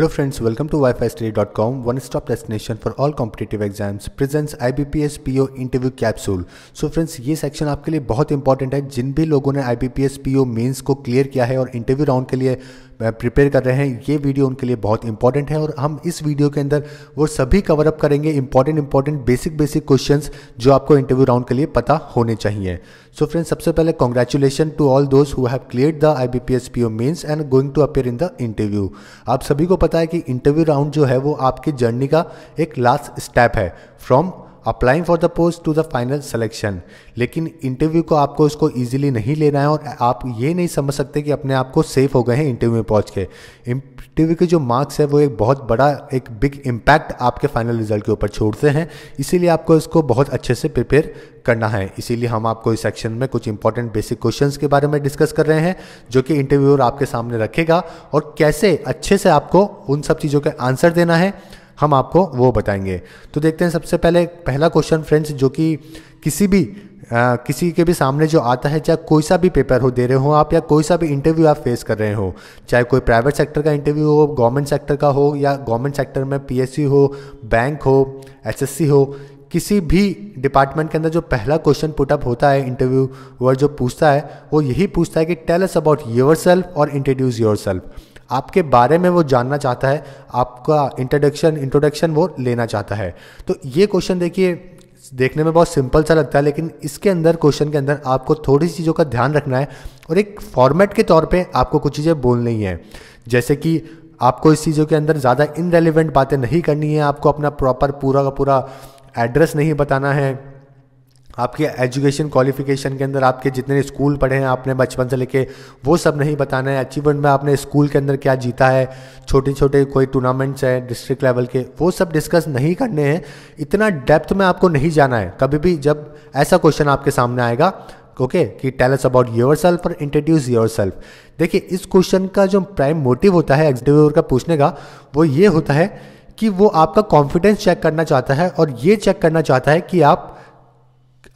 Hello friends welcome to wifi study dot com one stop destination for all competitive exams presents I B P S P O interview capsule so friends ये section आपके लिए बहुत important है। जिन भी लोगों ने I B P S P O mains को क्लियर किया है और इंटरव्यू राउंड के लिए प्रिपेयर कर रहे हैं, ये वीडियो उनके लिए बहुत इंपॉर्टेंट है और हम इस वीडियो के अंदर वो सभी कवर अप करेंगे important important basic basic questions जो आपको इंटरव्यू राउंड के लिए पता होने चाहिए। सो फ्रेंड्स सबसे पहले congratulation to all those who have clear the I B P S P O mains and going to appear in the interview आप सभी को पता है कि इंटरव्यू राउंड जो है वो आपकी जर्नी का एक लास्ट स्टेप है। From applying for the post to the final selection लेकिन इंटरव्यू को आपको इसको ईजिली नहीं लेना है और आप ये नहीं समझ सकते कि अपने आप को सेफ़ हो गए हैं इंटरव्यू में पहुँच के। इंटरव्यू के जो मार्क्स है वो एक बहुत बड़ा, एक बिग इम्पैक्ट आपके फाइनल रिज़ल्ट के ऊपर छोड़ते हैं। इसीलिए आपको इसको बहुत अच्छे से प्रिपेयर करना है। इसीलिए हम आपको इस सेक्शन में कुछ इंपॉर्टेंट बेसिक क्वेश्चंस के बारे में डिस्कस कर रहे हैं, जो कि इंटरव्यूअर आपके सामने रखेगा और कैसे अच्छे से आपको उन सब चीज़ों के आंसर देना है। हम आपको वो बताएँगे। तो देखते हैं सबसे पहले पहला क्वेश्चन फ्रेंड्स जो कि किसी भी आ, किसी के भी सामने जो आता है चाहे कोई सा भी पेपर हो दे रहे हो आप या कोई सा भी इंटरव्यू आप फेस कर रहे हो चाहे कोई प्राइवेट सेक्टर का इंटरव्यू हो गवर्नमेंट सेक्टर का हो या गवर्नमेंट सेक्टर में पीएससी हो बैंक हो एसएससी हो किसी भी डिपार्टमेंट के अंदर जो पहला क्वेश्चन पुटअप होता है इंटरव्यू वर जो पूछता है वो यही पूछता है कि tell us about yourself और इंट्रोड्यूस योर सेल्फ आपके बारे में वो जानना चाहता है, आपका इंट्रोडक्शन इंट्रोडक्शन वो लेना चाहता है। तो ये क्वेश्चन देखिए, देखने में बहुत सिंपल सा लगता है, लेकिन इसके अंदर क्वेश्चन के अंदर आपको थोड़ी सी चीज़ों का ध्यान रखना है और एक फॉर्मेट के तौर पे आपको कुछ चीज़ें बोलनी है। जैसे कि आपको इस चीज़ों के अंदर ज़्यादा इनरेलीवेंट बातें नहीं करनी है, आपको अपना प्रॉपर पूरा का पूरा एड्रेस नहीं बताना है। आपके एजुकेशन क्वालिफिकेशन के अंदर आपके जितने स्कूल पढ़े हैं आपने बचपन से लेके, वो सब नहीं बताना है। अचीवमेंट में आपने स्कूल के अंदर क्या जीता है छोटे छोटे कोई टूर्नामेंट्स हैं डिस्ट्रिक्ट लेवल के, वो सब डिस्कस नहीं करने हैं। इतना डेप्थ में आपको नहीं जाना है। कभी भी जब ऐसा क्वेश्चन आपके सामने आएगा ओके कि tell us about yourself और इंट्रोड्यूस योर सेल्फ देखिए, इस क्वेश्चन का जो प्राइम मोटिव होता है एग्जीक्यूटिव का पूछने का, वो ये होता है कि वो आपका कॉन्फिडेंस चेक करना चाहता है और ये चेक करना चाहता है कि आप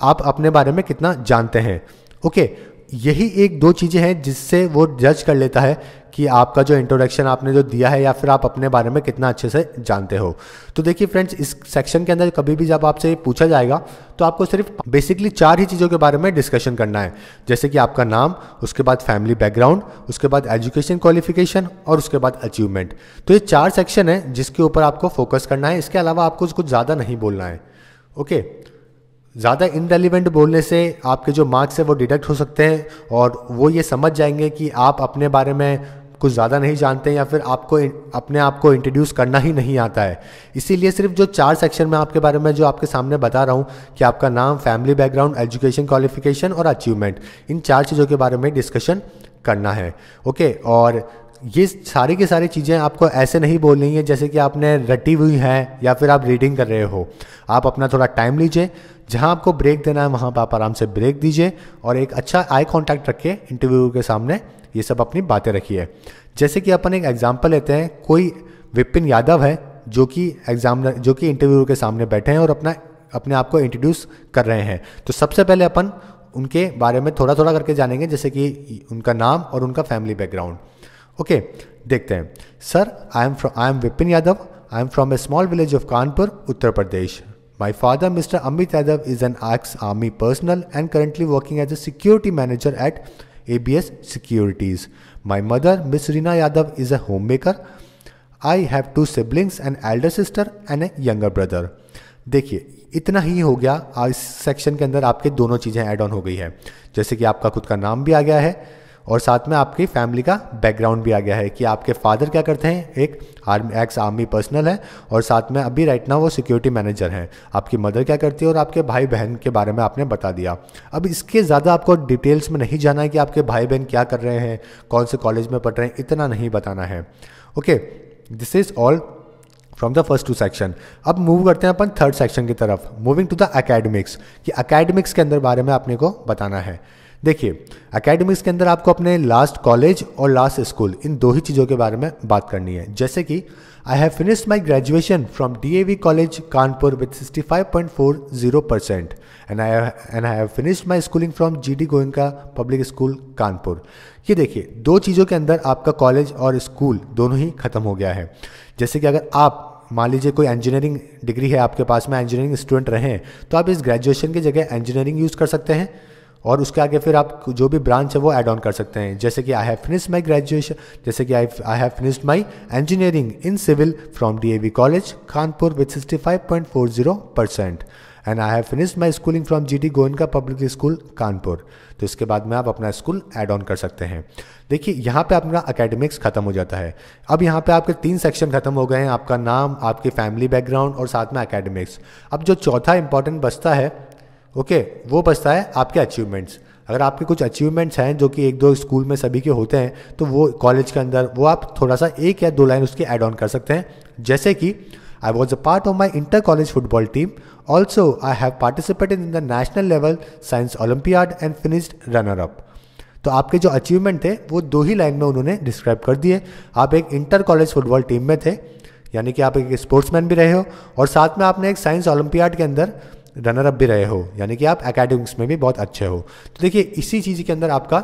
आप अपने बारे में कितना जानते हैं। ओके, यही एक दो चीज़ें हैं जिससे वो जज कर लेता है कि आपका जो इंट्रोडक्शन आपने जो दिया है या फिर आप अपने बारे में कितना अच्छे से जानते हो। तो देखिए फ्रेंड्स इस सेक्शन के अंदर कभी भी जब आपसे पूछा जाएगा तो आपको सिर्फ़ बेसिकली चार ही चीज़ों के बारे में डिस्कशन करना है। जैसे कि आपका नाम, उसके बाद फैमिली बैकग्राउंड उसके बाद एजुकेशन क्वालिफिकेशन और उसके बाद अचीवमेंट तो ये चार सेक्शन है जिसके ऊपर आपको फोकस करना है। इसके अलावा आपको कुछ ज़्यादा नहीं बोलना है। ओके ज़्यादा इनरेलीवेंट बोलने से आपके जो मार्क्स है वो डिडक्ट हो सकते हैं और वो ये समझ जाएँगे कि आप अपने बारे में कुछ ज़्यादा नहीं जानते या फिर आपको अपने आप को इंट्रोड्यूस करना ही नहीं आता है। इसीलिए सिर्फ़ जो चार सेक्शन में आपके बारे में जो आपके सामने बता रहा हूँ कि आपका नाम फैमिली बैकग्राउंड एजुकेशन क्वालिफिकेशन और अचीवमेंट इन चार चीज़ों के बारे में डिस्कशन करना है। ओके और ये सारी की सारी चीज़ें आपको ऐसे नहीं बोलनी है जैसे कि आपने रटी हुई हैं या फिर आप रीडिंग कर रहे हो। आप अपना थोड़ा टाइम लीजिए जहाँ आपको ब्रेक देना है, वहाँ पर आप आराम से ब्रेक दीजिए और एक अच्छा आई कांटेक्ट रखिए इंटरव्यू के सामने। ये सब अपनी बातें रखिए। जैसे कि अपन एक एग्ज़ाम्पल लेते हैं, कोई विपिन यादव है जो कि एग्ज़ाम जो कि इंटरव्यू के सामने बैठे हैं और अपना, अपने आप को इंट्रोड्यूस कर रहे हैं। तो सबसे पहले अपन उनके बारे में थोड़ा थोड़ा करके जानेंगे, जैसे कि उनका नाम और उनका फैमिली बैकग्राउंड ओके देखते हैं। Sir I am I am Vipin Yadav I am from a small village of Kanpur Uttar Pradesh My father, Mr. Amit Yadav, is an ex-army personnel and currently working as a security manager at ABS Securities. My mother, Miss Rina Yadav, is a homemaker. I have two siblings, an elder sister and a younger brother. देखिए इतना ही हो गया इस section के अंदर आपके दोनों चीज़ें ऐड ऑन हो गई है जैसे कि आपका खुद का नाम भी आ गया है और साथ में आपकी फैमिली का बैकग्राउंड भी आ गया है कि आपके फादर क्या करते हैं? एक आर्मी एक्स आर्मी पर्सनल है और साथ में अभी राइट ना वो सिक्योरिटी मैनेजर हैं। आपकी मदर क्या करती है और आपके भाई बहन के बारे में आपने बता दिया। अब इसके ज़्यादा आपको डिटेल्स में नहीं जाना है कि आपके भाई बहन क्या कर रहे हैं, कौन से कॉलेज में पढ़ रहे हैं, इतना नहीं बताना है। Okay this is all from the first two section अब मूव करते हैं अपन थर्ड सेक्शन की तरफ़। मूविंग टू द अकेडमिक्स कि अकेडमिक्स के अंदर बारे में आपने को बताना है। देखिए एकेडमिक्स के अंदर आपको अपने लास्ट कॉलेज और लास्ट स्कूल इन दो ही चीज़ों के बारे में बात करनी है। जैसे कि, I have finished my graduation from DAV College Kanpur with 65.40% and I and I have finished my schooling from G D Goenka public school Kanpur. ये देखिए, दो चीज़ों के अंदर आपका कॉलेज और स्कूल दोनों ही खत्म हो गया है। जैसे कि अगर आप, मान लीजिए कोई इंजीनियरिंग डिग्री है आपके पास में इंजीनियरिंग स्टूडेंट रहे हैं तो आप इस ग्रेजुएशन की जगह इंजीनियरिंग यूज़ कर सकते हैं। और उसके आगे फिर आप जो भी ब्रांच है वो ऐड ऑन कर सकते हैं। जैसे कि I have finish my graduation जैसे कि I I have finished my engineering in civil from D A V college Kanpur with sixty five point four zero percent and I have finished my schooling from G D Goenka public school Kanpur तो इसके बाद में आप अपना school add on कर सकते हैं। देखिए, यहाँ पे अपना अकेडमिक्स खत्म हो जाता है। अब यहाँ पे आपके तीन सेक्शन खत्म हो गए हैं। आपका नाम, आपकी फैमिली बैकग्राउंड और साथ में अकेडमिक्स अब जो चौथा इंपॉर्टेंट बचता है ओके वो बचता है आपके अचीवमेंट्स अगर आपके कुछ अचीवमेंट्स हैं जो कि एक दो स्कूल में सभी के होते हैं तो वो कॉलेज के अंदर वो आप थोड़ा सा एक या दो लाइन उसके ऐड ऑन कर सकते हैं. जैसे कि I was a part of my inter college football team also I have participated in the national level science olympiad and finished runner up तो आपके जो अचीवमेंट थे, वो दो ही लाइन में उन्होंने डिस्क्राइब कर दिए. आप एक इंटर कॉलेज फुटबॉल टीम में थे, यानी कि आप एक स्पोर्ट्समैन भी रहे हो, और साथ में आपने एक साइंस ओलंपियाड के अंदर रनर अप भी रहे हो, यानी कि आप एकेडमिक्स में भी बहुत अच्छे हो। तो देखिए, इसी चीज़ के अंदर आपका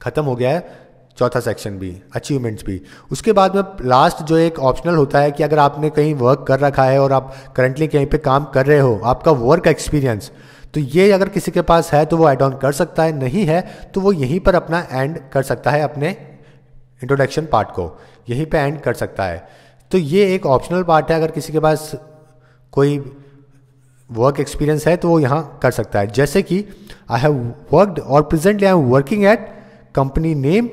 ख़त्म हो गया है, चौथा सेक्शन भी अचीवमेंट्स भी। उसके बाद में लास्ट जो एक ऑप्शनल होता है कि अगर आपने कहीं वर्क कर रखा है और आप करंटली कहीं पे काम कर रहे हो, आपका वर्क एक्सपीरियंस तो ये अगर किसी के पास है तो वो एड ऑन कर सकता है, नहीं है तो वो यहीं पर अपना एंड कर सकता है अपने इंट्रोडक्शन पार्ट को, यहीं पे एंड कर सकता है। तो ये एक ऑप्शनल पार्ट है, अगर किसी के पास कोई वर्क एक्सपीरियंस है तो वो यहाँ कर सकता है। जैसे कि I have worked or presently I am working at company name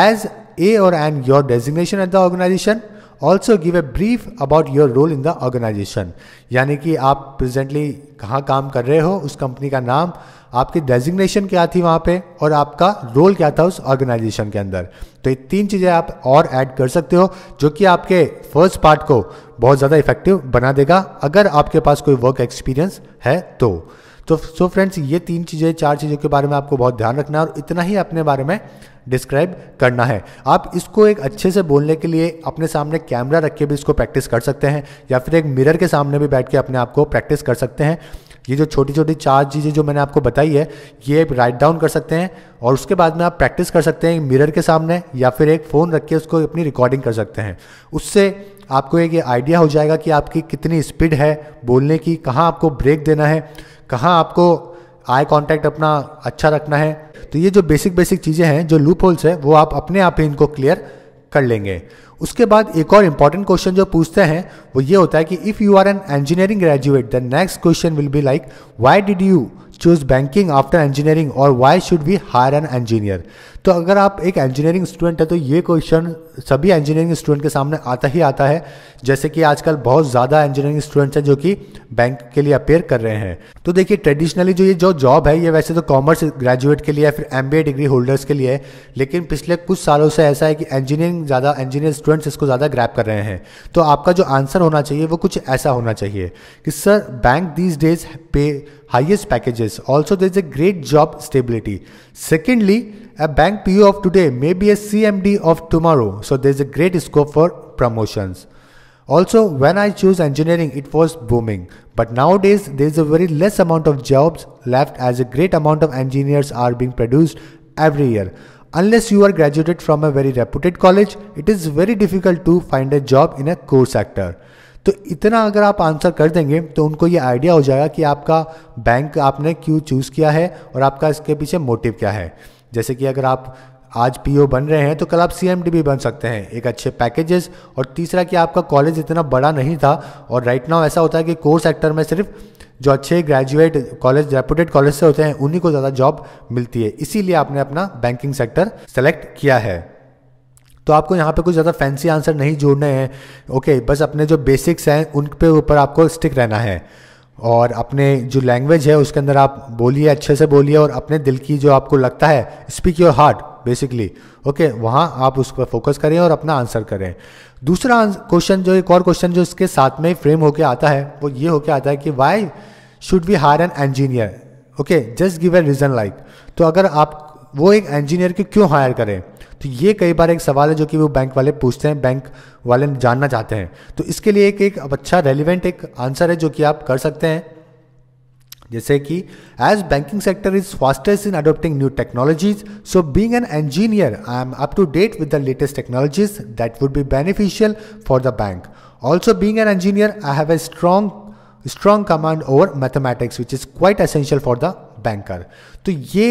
as a or and your designation at the organization also give a brief about your role in the organization यानी कि आप प्रेजेंटली कहाँ काम कर रहे हो, उस company का नाम, आपकी डेजिग्नेशन क्या थी वहाँ पे और आपका रोल क्या था उस ऑर्गेनाइजेशन के अंदर। तो ये तीन चीज़ें आप और ऐड कर सकते हो, जो कि आपके फ़र्स्ट पार्ट को बहुत ज़्यादा इफ़ेक्टिव बना देगा, अगर आपके पास कोई वर्क एक्सपीरियंस है तो। तो सो फ्रेंड्स ये तीन चीज़ें, चार चीज़ों के बारे में आपको बहुत ध्यान रखना है और इतना ही अपने बारे में डिस्क्राइब करना है। आप इसको एक अच्छे से बोलने के लिए अपने सामने कैमरा रख के भी इसको प्रैक्टिस कर सकते हैं, या फिर एक मिरर के सामने भी बैठ के अपने आप को प्रैक्टिस कर सकते हैं। ये जो छोटी छोटी चार चीज़ें जो मैंने आपको बताई है, ये आप राइट डाउन कर सकते हैं और उसके बाद में आप प्रैक्टिस कर सकते हैं मिरर के सामने, या फिर एक फ़ोन रख के उसको अपनी रिकॉर्डिंग कर सकते हैं। उससे आपको एक आइडिया हो जाएगा कि आपकी कितनी स्पीड है बोलने की, कहाँ आपको ब्रेक देना है, कहाँ आपको आई कांटेक्ट अपना अच्छा रखना है। तो ये जो बेसिक बेसिक चीज़ें हैं, जो लूप होल्स है, वो आप अपने आप ही इनको क्लियर कर लेंगे। उसके बाद एक और इंपॉर्टेंट क्वेश्चन जो पूछते हैं, वो ये होता है कि if you are an engineering graduate the next question will be like why did you choose banking after engineering or why should be hire an engineer तो अगर आप एक इंजीनियरिंग स्टूडेंट है तो ये क्वेश्चन सभी इंजीनियरिंग स्टूडेंट के सामने आता ही आता है। जैसे कि आजकल बहुत ज़्यादा इंजीनियरिंग स्टूडेंट्स हैं जो कि बैंक के लिए अपेयर कर रहे हैं। तो देखिए ट्रेडिशनली जो ये जो जॉब है ये वैसे तो कॉमर्स ग्रेजुएट के लिए या फिर एमबीए डिग्री होल्डर्स के लिए है लेकिन पिछले कुछ सालों से ऐसा है कि इंजीनियरिंग ज़्यादा इंजीनियर स्टूडेंट्स इसको ज़्यादा ग्रैप कर रहे हैं। तो आपका जो आंसर होना चाहिए वो कुछ ऐसा होना चाहिए कि sir bank these days pay highest packages also there is a great job stability. Secondly, a bank PO of today may be a CMD of tomorrow. So, there is a great scope for promotions. Also, when I chose engineering, it was booming. But nowadays, there is a very less amount of jobs left as a great amount of engineers are being produced every year. Unless you are graduated from a very reputed college, it is very difficult to find a job in a core sector. तो इतना अगर आप answer कर देंगे तो उनको ये idea हो जाएगा कि आपका बैंक आपने क्यों चूज़ किया है और आपका इसके पीछे मोटिव क्या है जैसे कि अगर आप आज पीओ बन रहे हैं तो कल आप सीएमडी भी बन सकते हैं। एक अच्छे पैकेजेस और तीसरा कि आपका कॉलेज इतना बड़ा नहीं था और राइट नाउ ऐसा होता है कि कोर सेक्टर में सिर्फ़ जो अच्छे ग्रेजुएट कॉलेज रेपुटेड कॉलेज से होते हैं, उन्हीं को ज़्यादा जॉब मिलती है। इसीलिए आपने अपना बैंकिंग सेक्टर सेलेक्ट किया है। तो आपको यहाँ पे कुछ ज़्यादा फैंसी आंसर नहीं जोड़ने हैं। ओके बस अपने जो बेसिक्स हैं, उन पे ऊपर आपको स्टिक रहना है। और अपने जो लैंग्वेज है, उसके अंदर आप बोलिए, अच्छे से बोलिए और अपने दिल की जो आपको लगता है speak your heart basically okay वहाँ आप उस पर फोकस करें और अपना आंसर करें। दूसरा क्वेश्चन जो, एक और क्वेश्चन जो इसके साथ में फ्रेम होके आता है, वो ये होके आता है कि why should we hire an engineer okay just give a reason like तो अगर आप, वो एक इंजीनियर को क्यों हायर करें? तो ये कई बार एक सवाल है जो कि वो बैंक वाले पूछते हैं बैंक वाले जानना चाहते हैं। तो इसके लिए एक एक अच्छा रेलिवेंट एक आंसर है जो कि आप कर सकते हैं। जैसे कि as banking sector is fastest in adopting new technologies so being an engineer I am up to date with the latest technologies that would be beneficial for the bank also being an engineer I have a strong strong command over mathematics which is quite essential for the banker तो ये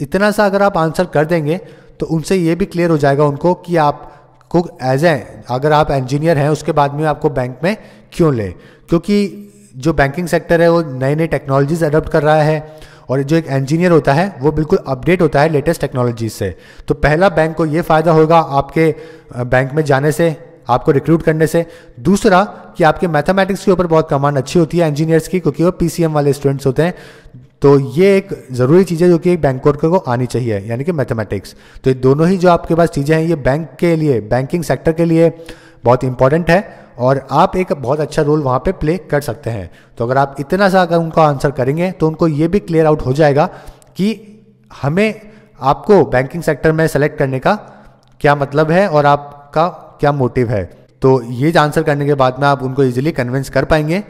इतना सा अगर आप answer कर देंगे तो उनसे ये भी क्लियर हो जाएगा उनको कि आप आपको एज ए अगर आप इंजीनियर हैं, उसके बाद में आपको बैंक में क्यों ले? क्योंकि जो बैंकिंग सेक्टर है, वो नए नए टेक्नोलॉजीज़ अडोप्ट कर रहा है और जो एक इंजीनियर होता है, वो बिल्कुल अपडेट होता है लेटेस्ट टेक्नोलॉजी से। तो पहला बैंक को ये फ़ायदा होगा आपके बैंक में जाने से, आपको रिक्रूट करने से। दूसरा, कि आपके मैथमेटिक्स के ऊपर बहुत कमांड अच्छी होती है इंजीनियर्स की, क्योंकि वो पीसीएम वाले स्टूडेंट्स होते हैं। तो ये एक ज़रूरी चीज़ है जो कि एक बैंक वर्कर को आनी चाहिए, यानी कि मैथमेटिक्स तो ये दोनों ही जो आपके पास चीज़ें हैं, ये बैंक के लिए बैंकिंग सेक्टर के लिए बहुत इंपॉर्टेंट है और आप एक बहुत अच्छा रोल वहाँ पे प्ले कर सकते हैं। तो अगर आप इतना सा अगर उनका आंसर करेंगे तो उनको ये भी क्लियर आउट हो जाएगा कि हमें आपको बैंकिंग सेक्टर में सेलेक्ट करने का क्या मतलब है और आपका क्या मोटिव है। तो ये आंसर करने के बाद में आप उनको इजीली कन्विंस कर पाएँगे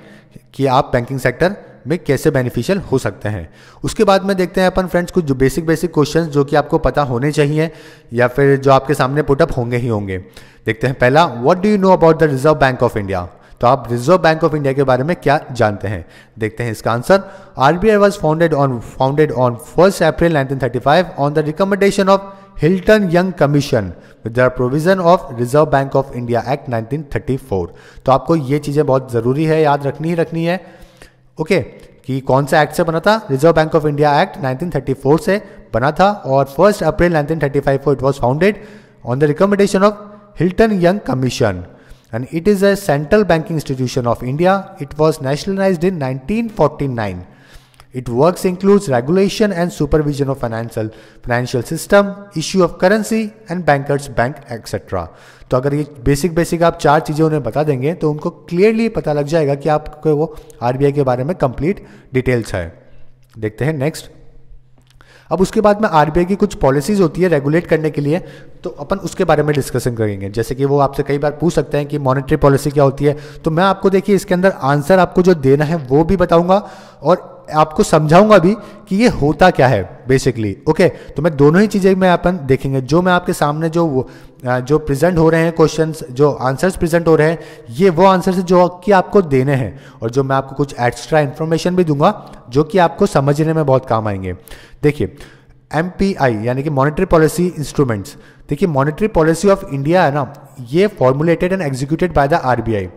कि आप बैंकिंग सेक्टर में कैसे बेनिफिशियल हो सकते हैं। उसके बाद में देखते हैं अपन फ्रेंड्स कुछ जो बेसिक बेसिक क्वेश्चंस जो कि आपको पता होने चाहिए या फिर जो आपके सामने पुटअप होंगे ही होंगे। देखते हैं, पहला what do you know about the Reserve Bank of India तो आप रिज़र्व बैंक ऑफ़ इंडिया के बारे में क्या जानते हैं? देखते हैं इसका answer RBI was founded on founded on first April 1935 on the recommendation of Hilton Young commission with the provision of Reserve Bank of India act 1934 तो आपको ये चीज़ें बहुत ज़रूरी है, याद रखनी ही रखनी है। ओके, कि कौन सा एक्ट से बना था Reserve Bank of India act 1934 से बना था और फ़र्स्ट अप्रैल 1935 को it was founded on the recommendation of Hilton Young commission and it is a central banking institution of India. It was nationalized in 1949. It works includes regulation and supervision of financial financial system, issue of currency and bankers bank etc. तो अगर ये basic basic आप चार चीज़ें उन्हें बता देंगे तो उनको क्लियरली पता लग जाएगा कि आपको वो आरबीआई के बारे में कंप्लीट डिटेल्स है। देखते हैं नेक्स्ट अब उसके बाद में आरबीआई की कुछ पॉलिसीज़ होती है रेगुलेट करने के लिए तो अपन उसके बारे में डिस्कशन करेंगे। जैसे कि वो आपसे कई बार पूछ सकते हैं कि मॉनेटरी पॉलिसी क्या होती है। तो मैं आपको देखिए इसके अंदर आंसर आपको जो देना है वो भी बताऊँगा और आपको समझाऊँगा भी कि ये होता क्या है बेसिकली ओके तो मैं दोनों ही चीज़ें में अपन देखेंगे। जो मैं आपके सामने जो जो प्रेजेंट हो रहे हैं क्वेश्चंस जो आंसर्स प्रेजेंट हो रहे हैं, ये वो आंसर्स जो कि आपको देने हैं। और जो मैं आपको कुछ एक्स्ट्रा इन्फॉर्मेशन भी दूँगा, जो कि आपको समझने में बहुत काम आएँगे। देखिए एमपीआई यानी कि मॉनिटरी पॉलिसी इंस्ट्रूमेंट्स देखिए मॉनिटरी पॉलिसी ऑफ़ इंडिया है ना, ये formulated and executed by the RBI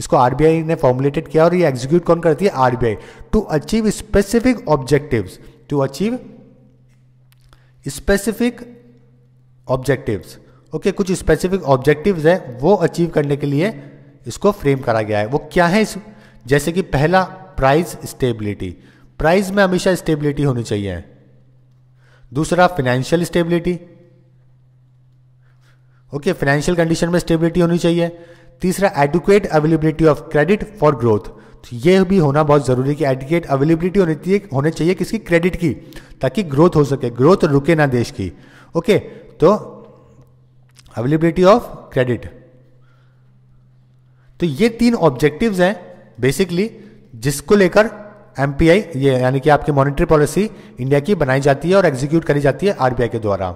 इसको आरबीआई ने फॉर्मुलेटेड किया और ये एग्जीक्यूट कौन करती है? RBI to achieve specific objectives to achieve specific objectives okay कुछ स्पेसिफिक ऑब्जेक्टिव्स है, वो अचीव करने के लिए इसको फ्रेम करा गया है। वो क्या है इस, जैसे कि पहला प्राइस स्टेबिलिटी प्राइस में हमेशा स्टेबिलिटी होनी चाहिए। दूसरा financial stability okay financial condition में स्टेबिलिटी होनी चाहिए। तीसरा adequate availability of credit for growth तो ये भी होना बहुत ज़रूरी है कि एडुकेट अवेलेबिलिटी होनी चाहिए होनी चाहिए किसकी? क्रेडिट की, ताकि ग्रोथ हो सके ग्रोथ रुके ना देश की। ओके तो अवेलेबिलिटी ऑफ़ क्रेडिट तो ये तीन ऑब्जेक्टिव्स हैं बेसिकली जिसको लेकर एमपीआई ये यानी कि आपकी मॉनिटरी पॉलिसी इंडिया की बनाई जाती है और एग्जीक्यूट करी जाती है आरबीआई के द्वारा।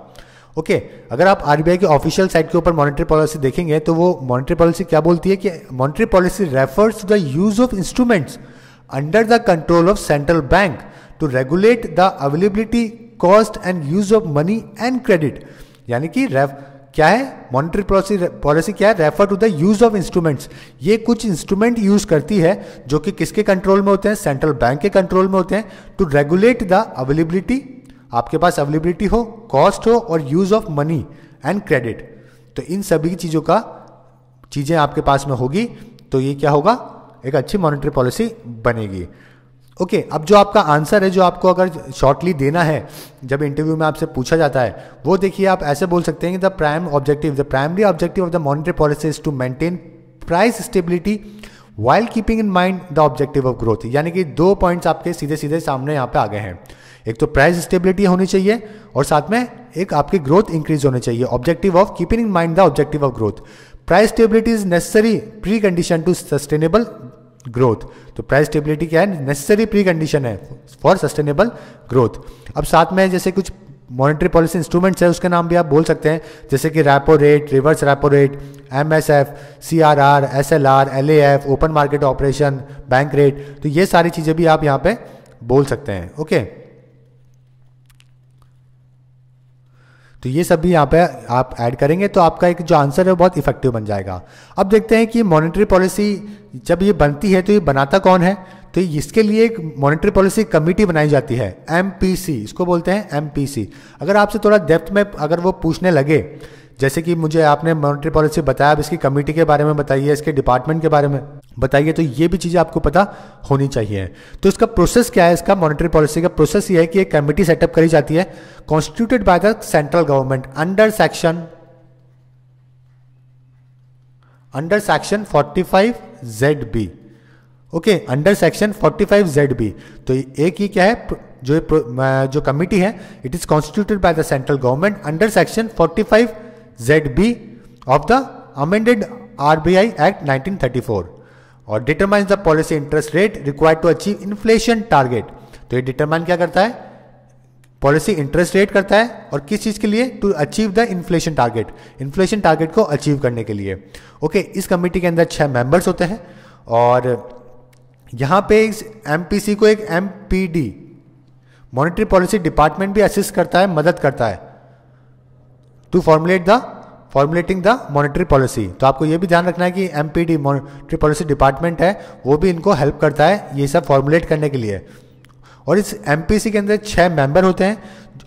ओके okay, अगर आप आरबीआई की ऑफिशियल साइट के ऊपर मॉनेटरी पॉलिसी देखेंगे तो वो मॉनेटरी पॉलिसी क्या बोलती है कि monetary policy refers to the use of instruments under the control of central bank to regulate the availability cost and use of money and credit यानी कि रेफ क्या है? मॉनेटरी पॉलिसी पॉलिसी क्या है? Refer to the use of instruments ये कुछ instrument use करती है जो कि किसके कंट्रोल में होते हैं? सेंट्रल बैंक के कंट्रोल में होते हैं टू रेगुलेट द अवेलेबिलिटी आपके पास अवेलेबिलिटी हो कॉस्ट हो और use of money and credit तो इन सभी चीज़ों का चीज़ें आपके पास में होगी तो ये क्या होगा? एक अच्छी मॉनिटरी पॉलिसी बनेगी। ओके okay, अब जो आपका आंसर है जो आपको अगर शॉर्टली देना है जब इंटरव्यू में आपसे पूछा जाता है वो देखिए आप ऐसे बोल सकते हैं कि the prime objective the primary objective of the monetary policy is to maintain price stability while keeping in mind the objective of growth यानी कि दो पॉइंट्स आपके सीधे सीधे सामने यहाँ पे आ गए हैं। एक तो प्राइस स्टेबिलिटी होनी चाहिए और साथ में एक आपकी ग्रोथ इंक्रीज होनी चाहिए। Objective of keeping in mind the objective of growth price stability is necessary precondition to sustainable growth तो प्राइस स्टेबिलिटी क्या है? नेसेसरी प्री कंडीशन है फॉर सस्टेनेबल ग्रोथ अब साथ में जैसे कुछ मॉनेटरी पॉलिसी इंस्ट्रूमेंट्स है, उसके नाम भी आप बोल सकते हैं। जैसे कि repo rate reverse repo rate M S F C R R S L R L A F open market operation bank rate तो ये सारी चीज़ें भी आप यहाँ पे बोल सकते हैं। ओके तो ये सब भी यहाँ पे आप ऐड करेंगे तो आपका एक जो आंसर है वो बहुत इफ़ेक्टिव बन जाएगा। अब देखते हैं कि मॉनेटरी पॉलिसी जब ये बनती है तो ये बनाता कौन है? तो इसके लिए एक मॉनेटरी पॉलिसी कमेटी बनाई जाती है एमपीसी इसको बोलते हैं एमपीसी अगर आपसे थोड़ा डेप्थ में अगर वो पूछने लगे जैसे कि मुझे आपने मॉनेटरी पॉलिसी बताया इसकी कमेटी के बारे में बताइए, इसके डिपार्टमेंट के बारे में बताइए तो ये भी चीज़ें आपको पता होनी चाहिए। तो इसका प्रोसेस क्या है? इसका मॉनेटरी पॉलिसी का प्रोसेस ये है कि एक कमेटी सेटअप करी जाती है constituted by the central government under section under section 45 Z B okay under section 45 Z B तो एक ही क्या है? जो जो कमिटी है it is constituted by the central government under section 45 B of the amended RBI act 1934 और determine the policy interest rate required to achieve inflation target तो ये डिटरमाइन क्या करता है? पॉलिसी इंटरेस्ट रेट करता है और किस चीज़ के लिए? To achieve the inflation target inflation target को अचीव करने के लिए। ओके okay, इस कमेटी के अंदर छह मेंबर्स होते हैं और यहाँ पे इस एमपीसी को एक एमपीडी मॉनेटरी पॉलिसी डिपार्टमेंट भी असिस्ट करता है मदद करता है। To formulate the formulating the monetary policy तो आपको यह भी ध्यान रखना है कि M P D monetary policy department है, वो भी इनको हेल्प करता है ये सब फॉर्मुलेट करने के लिए। और इस एमपीसी के अंदर छह मेंबर होते हैं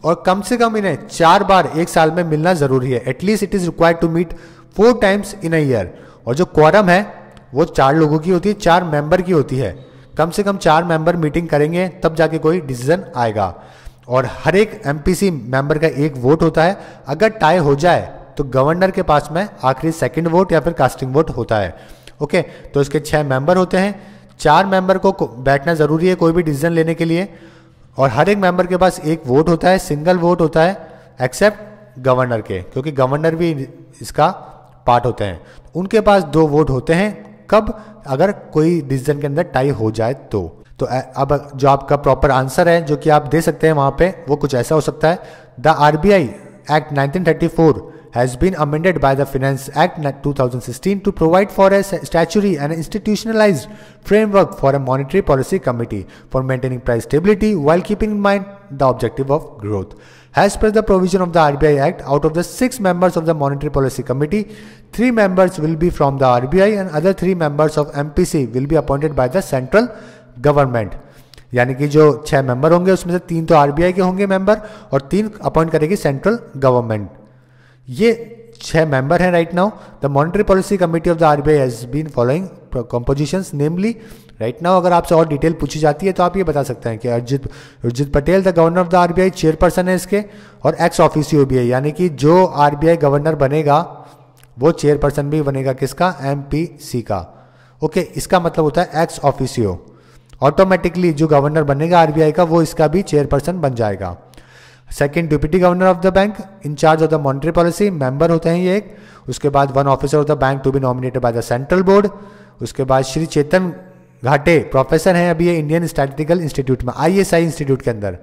और कम से कम इन्हें चार बार एक साल में मिलना ज़रूरी है। At least it is required to meet four times in a year और जो क्वारम है, वो चार लोगों की होती है, चार मेंबर की होती है। कम से कम चार मेंबर मीटिंग करेंगे, तब जाके कोई डिसीज़न आएगा। और हर एक एमपीसी मेंबर का एक वोट होता है। अगर टाई हो जाए तो गवर्नर के पास में आखिरी सेकंड वोट या फिर कास्टिंग वोट होता है। ओके तो इसके छह मेंबर होते हैं। चार मेंबर को बैठना ज़रूरी है कोई भी डिसीज़न लेने के लिए। और हर एक मेंबर के पास एक वोट होता है सिंगल वोट होता है एक्सेप्ट गवर्नर के। क्योंकि गवर्नर भी इसका पार्ट होते हैं। उनके पास दो वोट होते हैं। कब? अगर कोई डिसीज़न के अंदर टाई हो जाए तो। तो अब जो आपका प्रॉपर आंसर है, जो कि आप दे सकते हैं वहाँ पे, वो कुछ ऐसा हो सकता है। The R B I act nineteen thirty has been amended by the finance act 2016 to provide for a statutory and institutionalise framework for a monetary policy committee for maintaining price stability while keeping mind the objective of growth has per the provision of the R B I act out of the six members of the monetary policy committee three members will be from the R B I and other three members of M P C will be appointed by the central government. यानी कि जो छह member होंगे उसमें से तीन तो RBI के होंगे मेंबर और तीन अपॉइंट करेगी सेंट्रल गवर्नमेंट। ये छह मेंबर हैं right now the monetary policy committee of the RBI has been following composition namely right now अगर आपसे और डिटेल पूछी जाती है तो आप ये बता सकते हैं कि Arjit Arjit Patel the governor of the RBI chairperson है इसके और एक्स ऑफिसियो भी है। यानी कि जो आरबीआई गवर्नर बनेगा वो चेयरपर्सन भी बनेगा किसका? एमपीसी का। ओके okay, इसका मतलब होता है एक्स ऑफिसियो ऑटोमेटिकली जो गवर्नर बनेगा आरबीआई का, वो इसका भी चेयरपर्सन बन जाएगा। Second deputy governor of the bank in charge of the monetary policy member होते हैं ये एक। उसके बाद one officer of the bank to be nominated by the central board उसके बाद श्री चेतन घाटे प्रोफेसर हैं अभी ये इंडियन स्टैटिकल इंस्टीट्यूट में आईएसआई इंस्टीट्यूट के अंदर।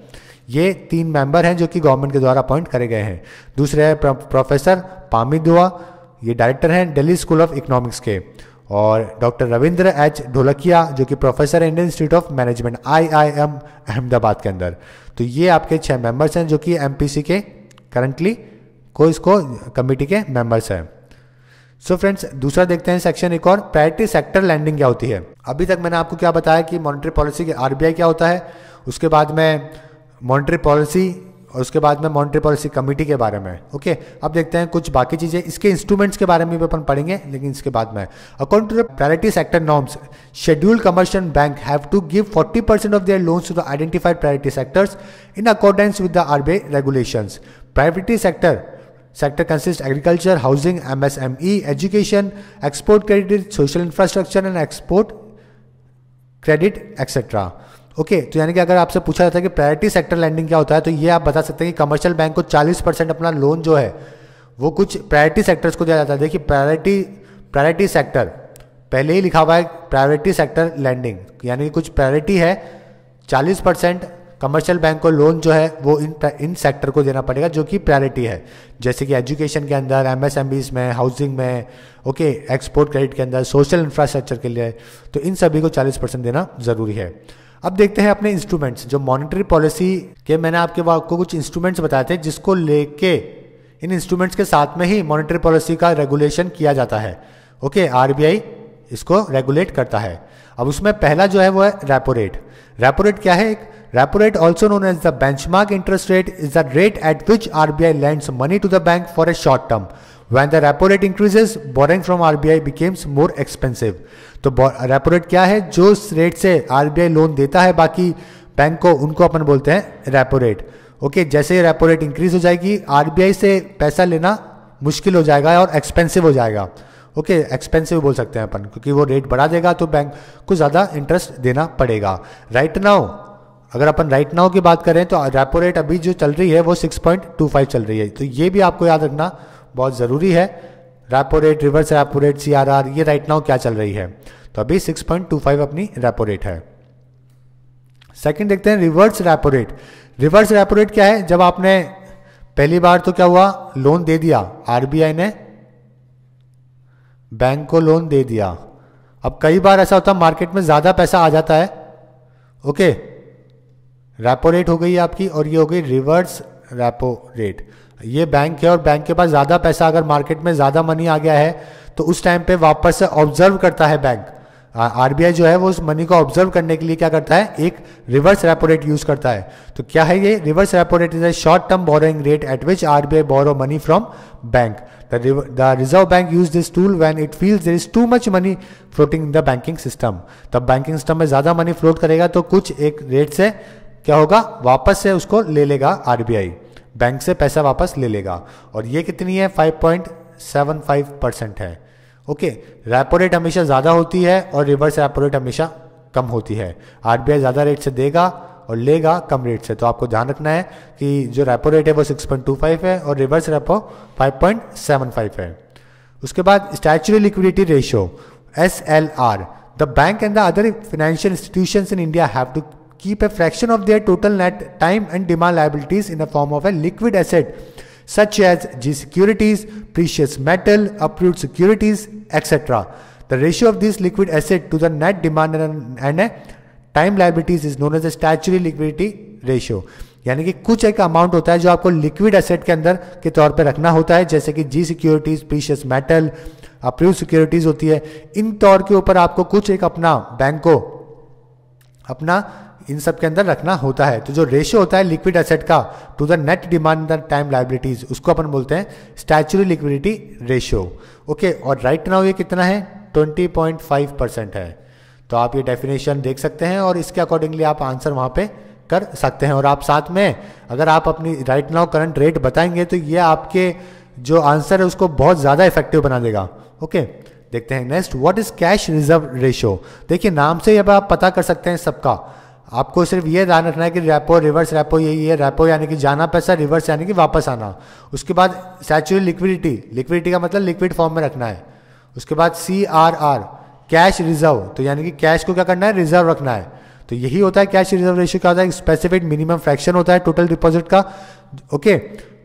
ये तीन मेंबर हैं जो कि गवर्नमेंट के द्वारा अपॉइंट करे गए हैं। दूसरे है प्रोफेसर पामी दुआ, ये डायरेक्टर हैं दिल्ली स्कूल ऑफ़ इकोनॉमिक्स के। और डॉक्टर रविंद्र एच ढोलकिया, जो कि professor Indian institute of management I I M Ahmedabad के अंदर। तो ये आपके छह मेंबर्स हैं, जो कि एमपीसी के करंटली को इसको कमिटी के मेंबर्स हैं। सो so फ्रेंड्स दूसरा देखते हैं सेक्शन एक और प्रायोरिटी सेक्टर लैंडिंग क्या होती है? अभी तक मैंने आपको क्या बताया कि मॉनिटरी पॉलिसी आरबीआई क्या होता है, उसके बाद में मॉनिटरी पॉलिसी और उसके बाद में मॉनिटरी पॉलिसी कमेटी के बारे में। ओके अब देखते हैं कुछ बाकी चीज़ें। इसके इंस्ट्रूमेंट्स के बारे में भी अपन पढ़ेंगे लेकिन इसके बाद में। According to the priority sector norms schedule commercial bank have to give 40 percent of their loans to the identified priority sectors in accordance with the RBI regulations priority sector Sector consists agriculture, housing, MSME, education, export credit, social infrastructure and export credit, etc. Okay तो यानी कि अगर आपसे पूछा जाता है कि priority sector lending क्या होता है तो ये आप बता सकते हैं कि कमर्शियल बैंक को 40 परसेंट अपना लोन जो है, वो कुछ प्रायोरिटी सेक्टर्स को दिया जाता है। देखिए प्रायोरिटी प्रायोरिटी सेक्टर पहले ही लिखा हुआ है प्रायोरिटी सेक्टर लैंडिंग यानी कि कुछ प्रायोरिटी है 40 परसेंट कमर्शियल बैंक को लोन जो है, वो इन इन सेक्टर को देना पड़ेगा जो कि प्रायोरिटी है। जैसे कि एजुकेशन के अंदर एम में हाउसिंग में, ओके एक्सपोर्ट क्रेडिट के अंदर सोशल इंफ्रास्ट्रक्चर के लिए तो इन सभी को 40 परसेंट देना ज़रूरी है। अब देखते हैं अपने इंस्ट्रूमेंट्स जो मॉनेटरी पॉलिसी के मैंने आपके आपको कुछ इंस्ट्रूमेंट्स बताए थे, जिसको लेके इन इंस्ट्रूमेंट्स के साथ में ही मॉनेटरी पॉलिसी का रेगुलेशन किया जाता है। ओके आरबीआई इसको रेगुलेट करता है। अब उसमें पहला जो है वो है रेपो रेट रेपो रेट क्या है एक? Repo rate also known as the benchmark interest rate is the rate at which RBI lends money to the bank for a short term when the repo rate increases borrowing from RBI becomes more expensive. तो repo rate क्या है? जो rate से RBI loan देता है बाकी bank को उनको अपन बोलते हैं रेपो रेट ओके जैसे रेपो रेट इंक्रीज हो जाएगी आरबीआई से पैसा लेना मुश्किल हो जाएगा और एक्सपेंसिव हो जाएगा. ओके okay, एक्सपेंसिव बोल सकते हैं अपन क्योंकि वो रेट बढ़ा देगा तो बैंक को ज़्यादा इंटरेस्ट देना पड़ेगा. राइट नाउ अगर अपन राइट नाउ की बात करें तो रेपो रेट अभी जो चल रही है वो 6.25 चल रही है. तो ये भी आपको याद रखना बहुत ज़रूरी है। Repo rate, reverse repo rate C R R ये राइट नाउ क्या चल रही है? तो अभी 6.25 अपनी रेपो रेट है। सेकंड देखते हैं reverse repo rate. Reverse repo rate क्या है? जब आपने पहली बार तो क्या हुआ? लोन दे दिया। आरबीआई ने बैंक को लोन दे दिया। अब कई बार ऐसा होता है मार्केट में ज़्यादा पैसा आ जाता है। ओके रेपो रेट हो गई आपकी और ये हो गई रिवर्स रेपो रेट। ये बैंक है और बैंक के पास ज़्यादा पैसा अगर मार्केट में ज़्यादा मनी आ गया है तो उस टाइम पे वापस ऑब्ज़र्व करता है बैंक आरबीआई जो है वो उस मनी को ऑब्ज़र्व करने के लिए क्या करता है? एक रिवर्स रेपो रेट यूज़ करता है। तो क्या है ये? Reverse repo rate is a short term borrowing rate at which RBI borrow money from bank the reserve bank use this tool when it feels there is too much money floating in the banking system तब banking system में ज़्यादा money float करेगा तो कुछ एक rate से क्या होगा? वापस से उसको ले लेगा आरबीआई बैंक से पैसा वापस ले लेगा। और ये कितनी है? 5.75 परसेंट है। ओके रेपो रेट हमेशा ज़्यादा होती है और रिवर्स रेपो रेट हमेशा कम होती है। आरबीआई ज़्यादा रेट से देगा और लेगा कम रेट से। तो आपको ध्यान रखना है कि जो रेपो रेट है वो 6.25 है और रिवर्स रेपो 5.75 है। उसके बाद statutory liquidity ratio S L R the bank and the other financial institution in India have to keep a fraction of their total net time and demand liabilities in the form of a liquid asset such as G securities precious metal approve securities etcetera the ratio of this liquid asset to the net demand and a time liabilities is known as a statutory liquidity ratio यानी कि कुछ एक amount होता है जो आपको liquid asset के अंदर के तौर पर रखना होता है, जैसे कि G securities precious metal approve securities होती है। इन तौर के ऊपर आपको कुछ एक अपना बैंक अपना इन सब के अंदर रखना होता है। तो जो रेशियो होता है लिक्विड एसेट का to the net demand the time liabilities उसको अपन बोलते हैं स्टैचुरी लिक्विडिटी रेशियो ओके और राइट नाउ ये कितना है? 20.5 परसेंट है। तो आप ये डेफिनेशन देख सकते हैं और इसके अकॉर्डिंगली आप आंसर वहाँ पे कर सकते हैं। और आप साथ में अगर आप अपनी राइट नाउ करंट रेट बताएँगे तो ये आपके जो आंसर है उसको बहुत ज़्यादा इफ़ेक्टिव बना देगा। ओके देखते हैं next what is cash reserve ratio देखिए, नाम से अब आप पता कर सकते हैं सबका। आपको सिर्फ़ ये ध्यान रखना है कि रेपो, रिवर्स रेपो यही है रेपो यानी कि जाना पैसा, रिवर्स यानी कि वापस आना। उसके बाद सैचुरल लिक्विडिटी लिक्विडिटी का मतलब लिक्विड फॉर्म में रखना है। उसके बाद C R R cash reserve तो यानी कि कैश को क्या करना है? रिज़र्व रखना है। तो यही होता है कैश रिज़र्व रेशियो क्या होता है? स्पेसिफिक मिनिमम फ्रैक्शन होता है टोटल डिपॉजिट का। Okay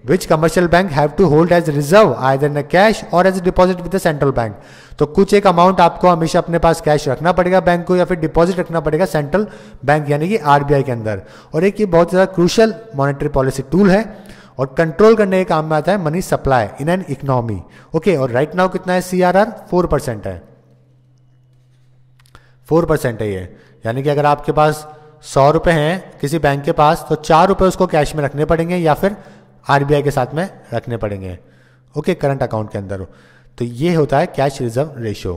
which commercial bank have to hold as reserve either in cash or as deposit with the central bank तो कुछ एक अमाउंट आपको हमेशा अपने पास कैश रखना पड़ेगा बैंक को या फिर डिपॉजिट रखना पड़ेगा सेंट्रल बैंक यानी कि आरबीआई के अंदर। और एक ये बहुत ज़्यादा क्रूशल मॉनेटरी पॉलिसी टूल है और कंट्रोल करने के काम में आता है money supply in an economy okay और राइट नाउ कितना है C R R four percent है। फोर परसेंट है ये। यानी कि अगर आपके पास सौ रुपए हैं किसी बैंक के पास तो चार रुपए उसको कैश में रखने पड़ेंगे या फिर आरबीआई के साथ में रखने पड़ेंगे। ओके करंट अकाउंट के अंदर तो ये होता है कैश रिज़र्व रेशियो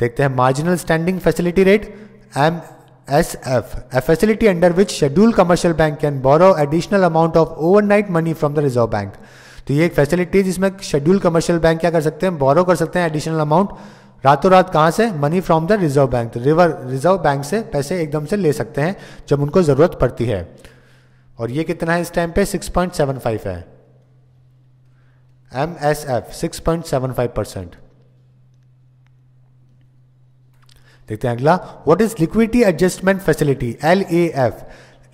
देखते हैं marginal standing facility rate M S F a facility under which schedule commercial bank can borrow additional amount of overnight money from the reserve bank तो ये एक फैसिलिटी जिसमें शेड्यूल कमर्शियल बैंक क्या कर सकते हैं? बोरो कर सकते हैं एडिशनल अमाउंट रातों रात कहाँ से? Money from the reserve bank river reserve bank से पैसे एकदम से ले सकते हैं जब उनको ज़रूरत पड़ती है। और ये कितना है इस टाइम पे? 6.75 है। M S F six point seven five percent देखते हैं अगला। What is liquidity adjustment facility L A F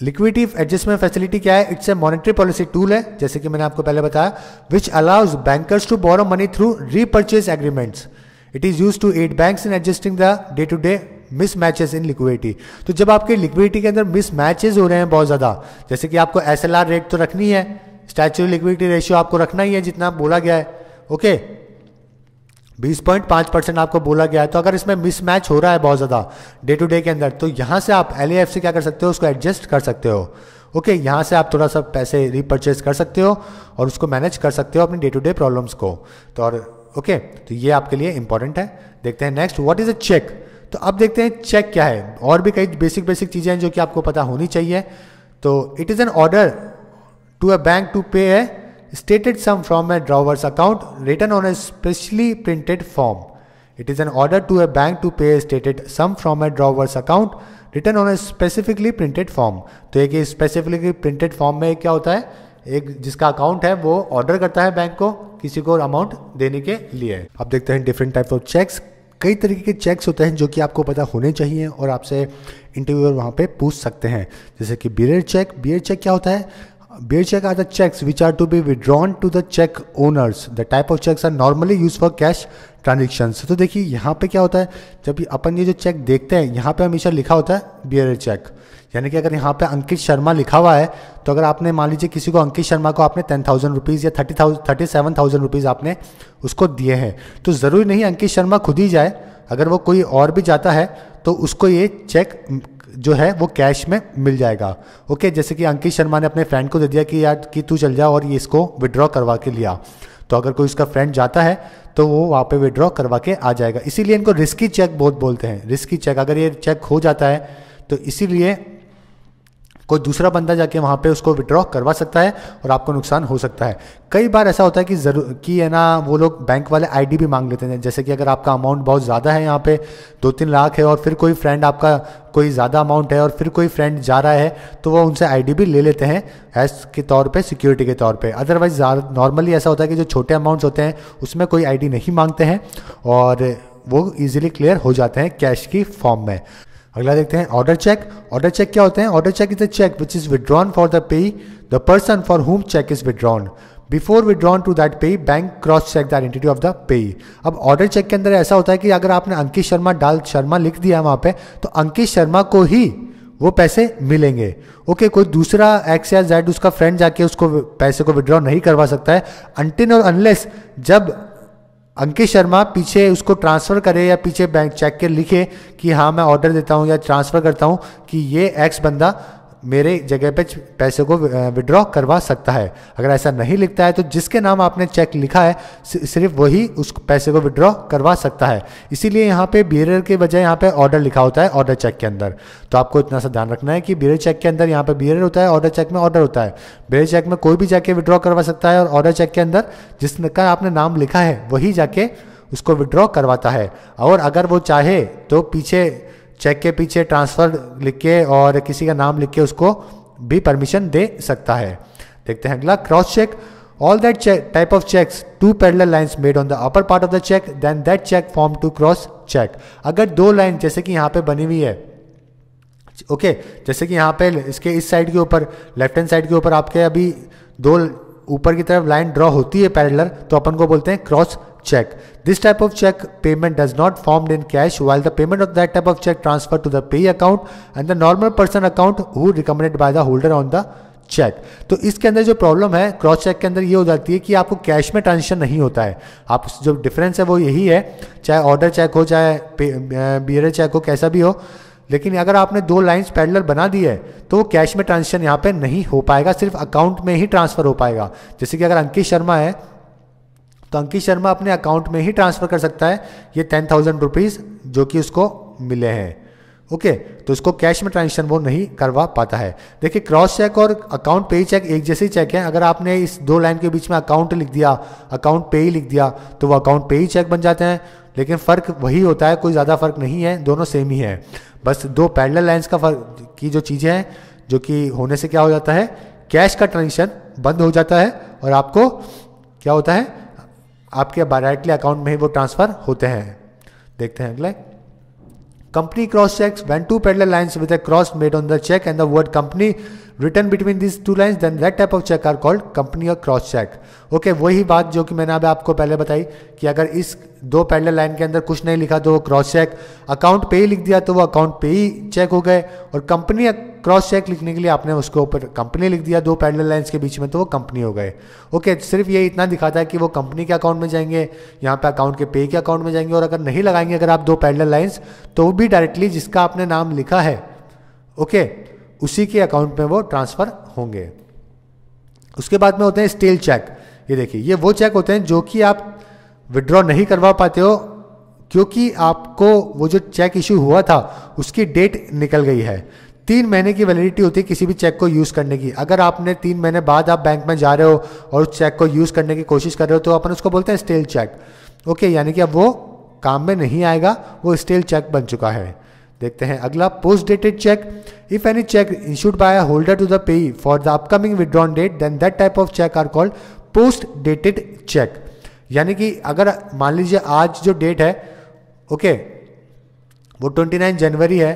liquidity adjustment facility क्या है? It's a monetary policy tool है, जैसे कि मैंने आपको पहले बताया which allows bankers to borrow money through repurchase agreements it is use to aid bank in adjusting the day to day mismatches in liquidity तो जब आपके लिक्विडिटी के अंदर मिस मैचेस हो रहे हैं बहुत ज़्यादा जैसे कि आपको एसएलआर रेट तो रखनी है स्टैचुरी लिक्विडिटी रेशियो आपको रखना ही है जितना बोला गया है ओके? 20.5 परसेंट आपको बोला गया है तो अगर इसमें मिसमैच हो रहा है बहुत ज़्यादा डे टू डे के अंदर तो यहाँ से आप एल से क्या कर सकते हो उसको एडजस्ट कर सकते हो ओके? okay, यहाँ से आप थोड़ा सा पैसे रिपर्चेज कर सकते हो और उसको मैनेज कर सकते हो अपनी डे टू डे प्रॉब्लम्स को तो और ओके? okay, तो ये आपके लिए इंपॉर्टेंट है देखते हैं next what is a cheque तो अब देखते हैं चेक क्या है। और भी कई बेसिक बेसिक चीज़ें हैं जो कि आपको पता होनी चाहिए। तो it is an order to a bank to pay a stated sum from a drawer's account written on a specially printed form it is an order to a bank to pay stated sum from a drawer's account written on a specifically printed form तो एक specifically printed form में क्या होता है? एक जिसका account है, वो ऑर्डर करता है बैंक को किसी को अमाउंट देने के लिए। अब देखते हैं डिफरेंट टाइप ऑफ़ चेक्स कई तरीके के चेक्स होते हैं जो कि आपको पता होने चाहिए और आपसे इंटरव्यूअर वहाँ पे पूछ सकते हैं। जैसे कि बियर चेक बियर चेक क्या होता है? Bear check are the checks which are to be withdrawn to the check owners. The type of checks are normally used for cash transactions. तो देखिए, यहाँ पे क्या होता है जब अपन ये जो चेक देखते हैं, यहाँ पे हमेशा लिखा होता है बियर चेक यानी कि अगर यहाँ पे अंकित शर्मा लिखा हुआ है तो अगर आपने मान लीजिए किसी को अंकित शर्मा को आपने टेन थाउज़ेंड रुपीज़ या thirty thousand thirty seven thousand rupees आपने उसको दिए हैं तो ज़रूरी नहीं अंकित शर्मा खुद ही जाए अगर वो कोई और भी जाता है तो उसको ये चेक जो है वो कैश में मिल जाएगा। ओके जैसे कि अंकित शर्मा ने अपने फ्रेंड को दे दिया कि यार, कि तू चल जा और ये इसको विड्रॉ करवा के लिया। तो अगर कोई उसका फ्रेंड जाता है तो वो वहाँ पे विड्रॉ करवा के आ जाएगा। इसीलिए इनको रिस्की चेक बहुत बोलते हैं। रिस्की चेक अगर ये चेक हो जाता है तो इसीलिए कोई दूसरा बंदा जाके वहाँ पे उसको विड्रॉ करवा सकता है और आपको नुकसान हो सकता है। कई बार ऐसा होता है कि ज़रूर कि है ना, वो लोग बैंक वाले आईडी भी मांग लेते हैं। जैसे कि अगर आपका अमाउंट बहुत ज़्यादा है यहाँ पे दो तीन लाख है और फिर कोई फ्रेंड आपका कोई ज़्यादा अमाउंट है और फिर कोई फ्रेंड जा रहा है तो वो उनसे आईडी भी ले लेते हैं एस के तौर पर सिक्योरिटी के तौर पर अदरवाइज़ नॉर्मली ऐसा होता है कि जो छोटे अमाउंट्स होते हैं, उसमें कोई आईडी नहीं मांगते हैं और वो ईजिली क्लियर हो जाते हैं कैश की फॉर्म में। अगला देखते हैं ऑर्डर चेक ऑर्डर चेक क्या होते हैं? Order cheque is a cheque which is withdrawn for the pay the person for whom cheque is withdrawn before withdrawn to that pay bank cross check the identity of the pay अब order check के अंदर ऐसा होता है कि अगर आपने अंकित शर्मा डाल शर्मा लिख दिया वहाँ पे तो अंकित शर्मा को ही वो पैसे मिलेंगे। ओके okay, कोई दूसरा एक्स या जेड उसका फ्रेंड जाके उसको पैसे को विड्रॉ नहीं करवा सकता है। अनटिन और अनलेस जब अंकित शर्मा पीछे उसको ट्रांसफ़र करे या पीछे बैंक चेक के लिखे कि हाँ मैं ऑर्डर देता हूँ या ट्रांसफ़र करता हूँ कि ये एक्स बंदा मेरे जगह पे पैसे को विड्रॉ करवा सकता है। अगर ऐसा नहीं लिखता है तो जिसके नाम आपने चेक लिखा है सिर्फ़ वही उस पैसे को विड्रॉ करवा सकता है। इसीलिए यहाँ पे बियरर के बजाय यहाँ पे ऑर्डर लिखा होता है ऑर्डर चेक के अंदर। तो आपको इतना सा ध्यान रखना है कि बियर चेक के अंदर यहाँ पे बियर होता है ऑर्डर चेक में ऑर्डर होता है। बियर चेक में कोई भी जाके विड्रॉ करवा सकता है और ऑर्डर चेक के अंदर जिसका आपने नाम लिखा है, वही जाके उसको विड्रॉ करवाता है। और अगर वो चाहे तो पीछे चेक के पीछे ट्रांसफ़र लिख के और किसी का नाम लिख के उसको भी परमिशन दे सकता है। देखते हैं अगला cross cheque all that type of cheques two parallel lines made on the upper part of the cheque then that cheque form to cross cheque अगर दो लाइन जैसे कि यहाँ पे बनी हुई है ओके okay, जैसे कि यहाँ पे इसके इस साइड के ऊपर लेफ़्ट हैंड साइड के ऊपर आपके अभी दो ऊपर की तरफ़ लाइन ड्रॉ होती है पैरेलल तो अपन को बोलते हैं cross check. This type of check payment does not formed in cash while the payment of that type of check transferred to the pay account and the normal person account who recommended by the holder on the cheque तो इसके अंदर जो problem है cross check के अंदर ये हो जाती है कि आपको कैश में ट्रांजेक्शन नहीं होता है आप जो डिफरेंस है वो यही है चाहे ऑर्डर चेक हो चाहे बियर चेक हो कैसा भी हो लेकिन अगर आपने दो लाइंस पैरेलल बना दी है तो वो कैश में ट्रांजेक्शन यहाँ पे नहीं हो पाएगा सिर्फ़ अकाउंट में ही ट्रांसफ़र हो पाएगा जैसे कि अगर अंकित शर्मा है तो अंकित शर्मा अपने अकाउंट में ही ट्रांसफ़र कर सकता है। ये टेन थाउज़ेंड रुपीज़ जो कि उसको मिले हैं। ओके तो इसको कैश में ट्रांजेक्शन वो नहीं करवा पाता है। देखिए क्रॉस चेक और अकाउंट पे चेक एक जैसे ही चेक है। अगर आपने इस दो लाइन के बीच में अकाउंट लिख दिया अकाउंट पे ही लिख दिया तो वो अकाउंट पे ही चेक बन जाते हैं। लेकिन फ़र्क वही होता है, कोई ज़्यादा फ़र्क नहीं है, दोनों सेम ही है। बस दो पैरल लाइन्स का फ़र्क की जो चीज़ें हैं, जो कि होने से क्या हो जाता है कैश का ट्रांजेक्शन बंद हो जाता है और आपको क्या होता है आपके डायरेक्टली अकाउंट में ही वो ट्रांसफ़र होते हैं। देखते हैं अगले। Company cross cheque when two parallel line with cross made on the cheque and the word company written between these two lines, then that type of check are called company or cross check. Okay वही बात जो कि मैंने अभी आपको पहले बताई कि अगर इस दो पैरेलल लाइन के अंदर कुछ नहीं लिखा तो वो क्रॉस चेक अकाउंट पे ही लिख दिया तो वो अकाउंट पे ही चेक हो गए। और कंपनी क्रॉस चेक लिखने के लिए आपने उसके ऊपर कंपनी लिख दिया, दो पैरेलल लाइन्स के बीच में तो वो कंपनी हो गए। ओके सिर्फ़ ये इतना दिखाता है कि वो कंपनी के अकाउंट में जाएँगे, यहाँ पे अकाउंट के पे के अकाउंट में जाएँगे, और अगर नहीं लगाएँगे अगर आप दो पैरेलल लाइन्स तो वो भी डायरेक्टली जिसका आपने नाम लिखा है। ओके उसी के अकाउंट में वो ट्रांसफ़र होंगे। उसके बाद में होते हैं स्टेल चेक ये देखिए, ये वो चेक होते हैं जो कि आप विड्रॉ नहीं करवा पाते हो, क्योंकि आपको वो जो चेक इशू हुआ था, उसकी डेट निकल गई है। तीन महीने की वैलिडिटी होती है किसी भी चेक को यूज़ करने की। अगर आपने तीन महीने बाद आप बैंक में जा रहे हो और उस चेक को यूज़ करने की कोशिश कर रहे हो तो अपन उसको बोलते हैं स्टेल चेक ओके यानी कि अब वो काम में नहीं आएगा, वो स्टेल चेक बन चुका है। देखते हैं। अगला post dated cheque if any cheque issued by holder to the pay for the upcoming withdrawn date then that type of cheque are called post dated cheque यानी कि अगर मान लीजिए आज जो डेट है ओके वो 29 जनवरी है,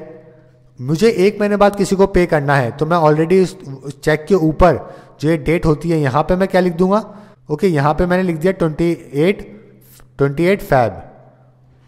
मुझे एक महीने बाद किसी को पे करना है तो मैं ऑलरेडी उस चेक के ऊपर जो ये डेट होती है, यहाँ पे मैं क्या लिख दूँगा? ओके यहाँ पे मैंने लिख दिया 28 28 फैब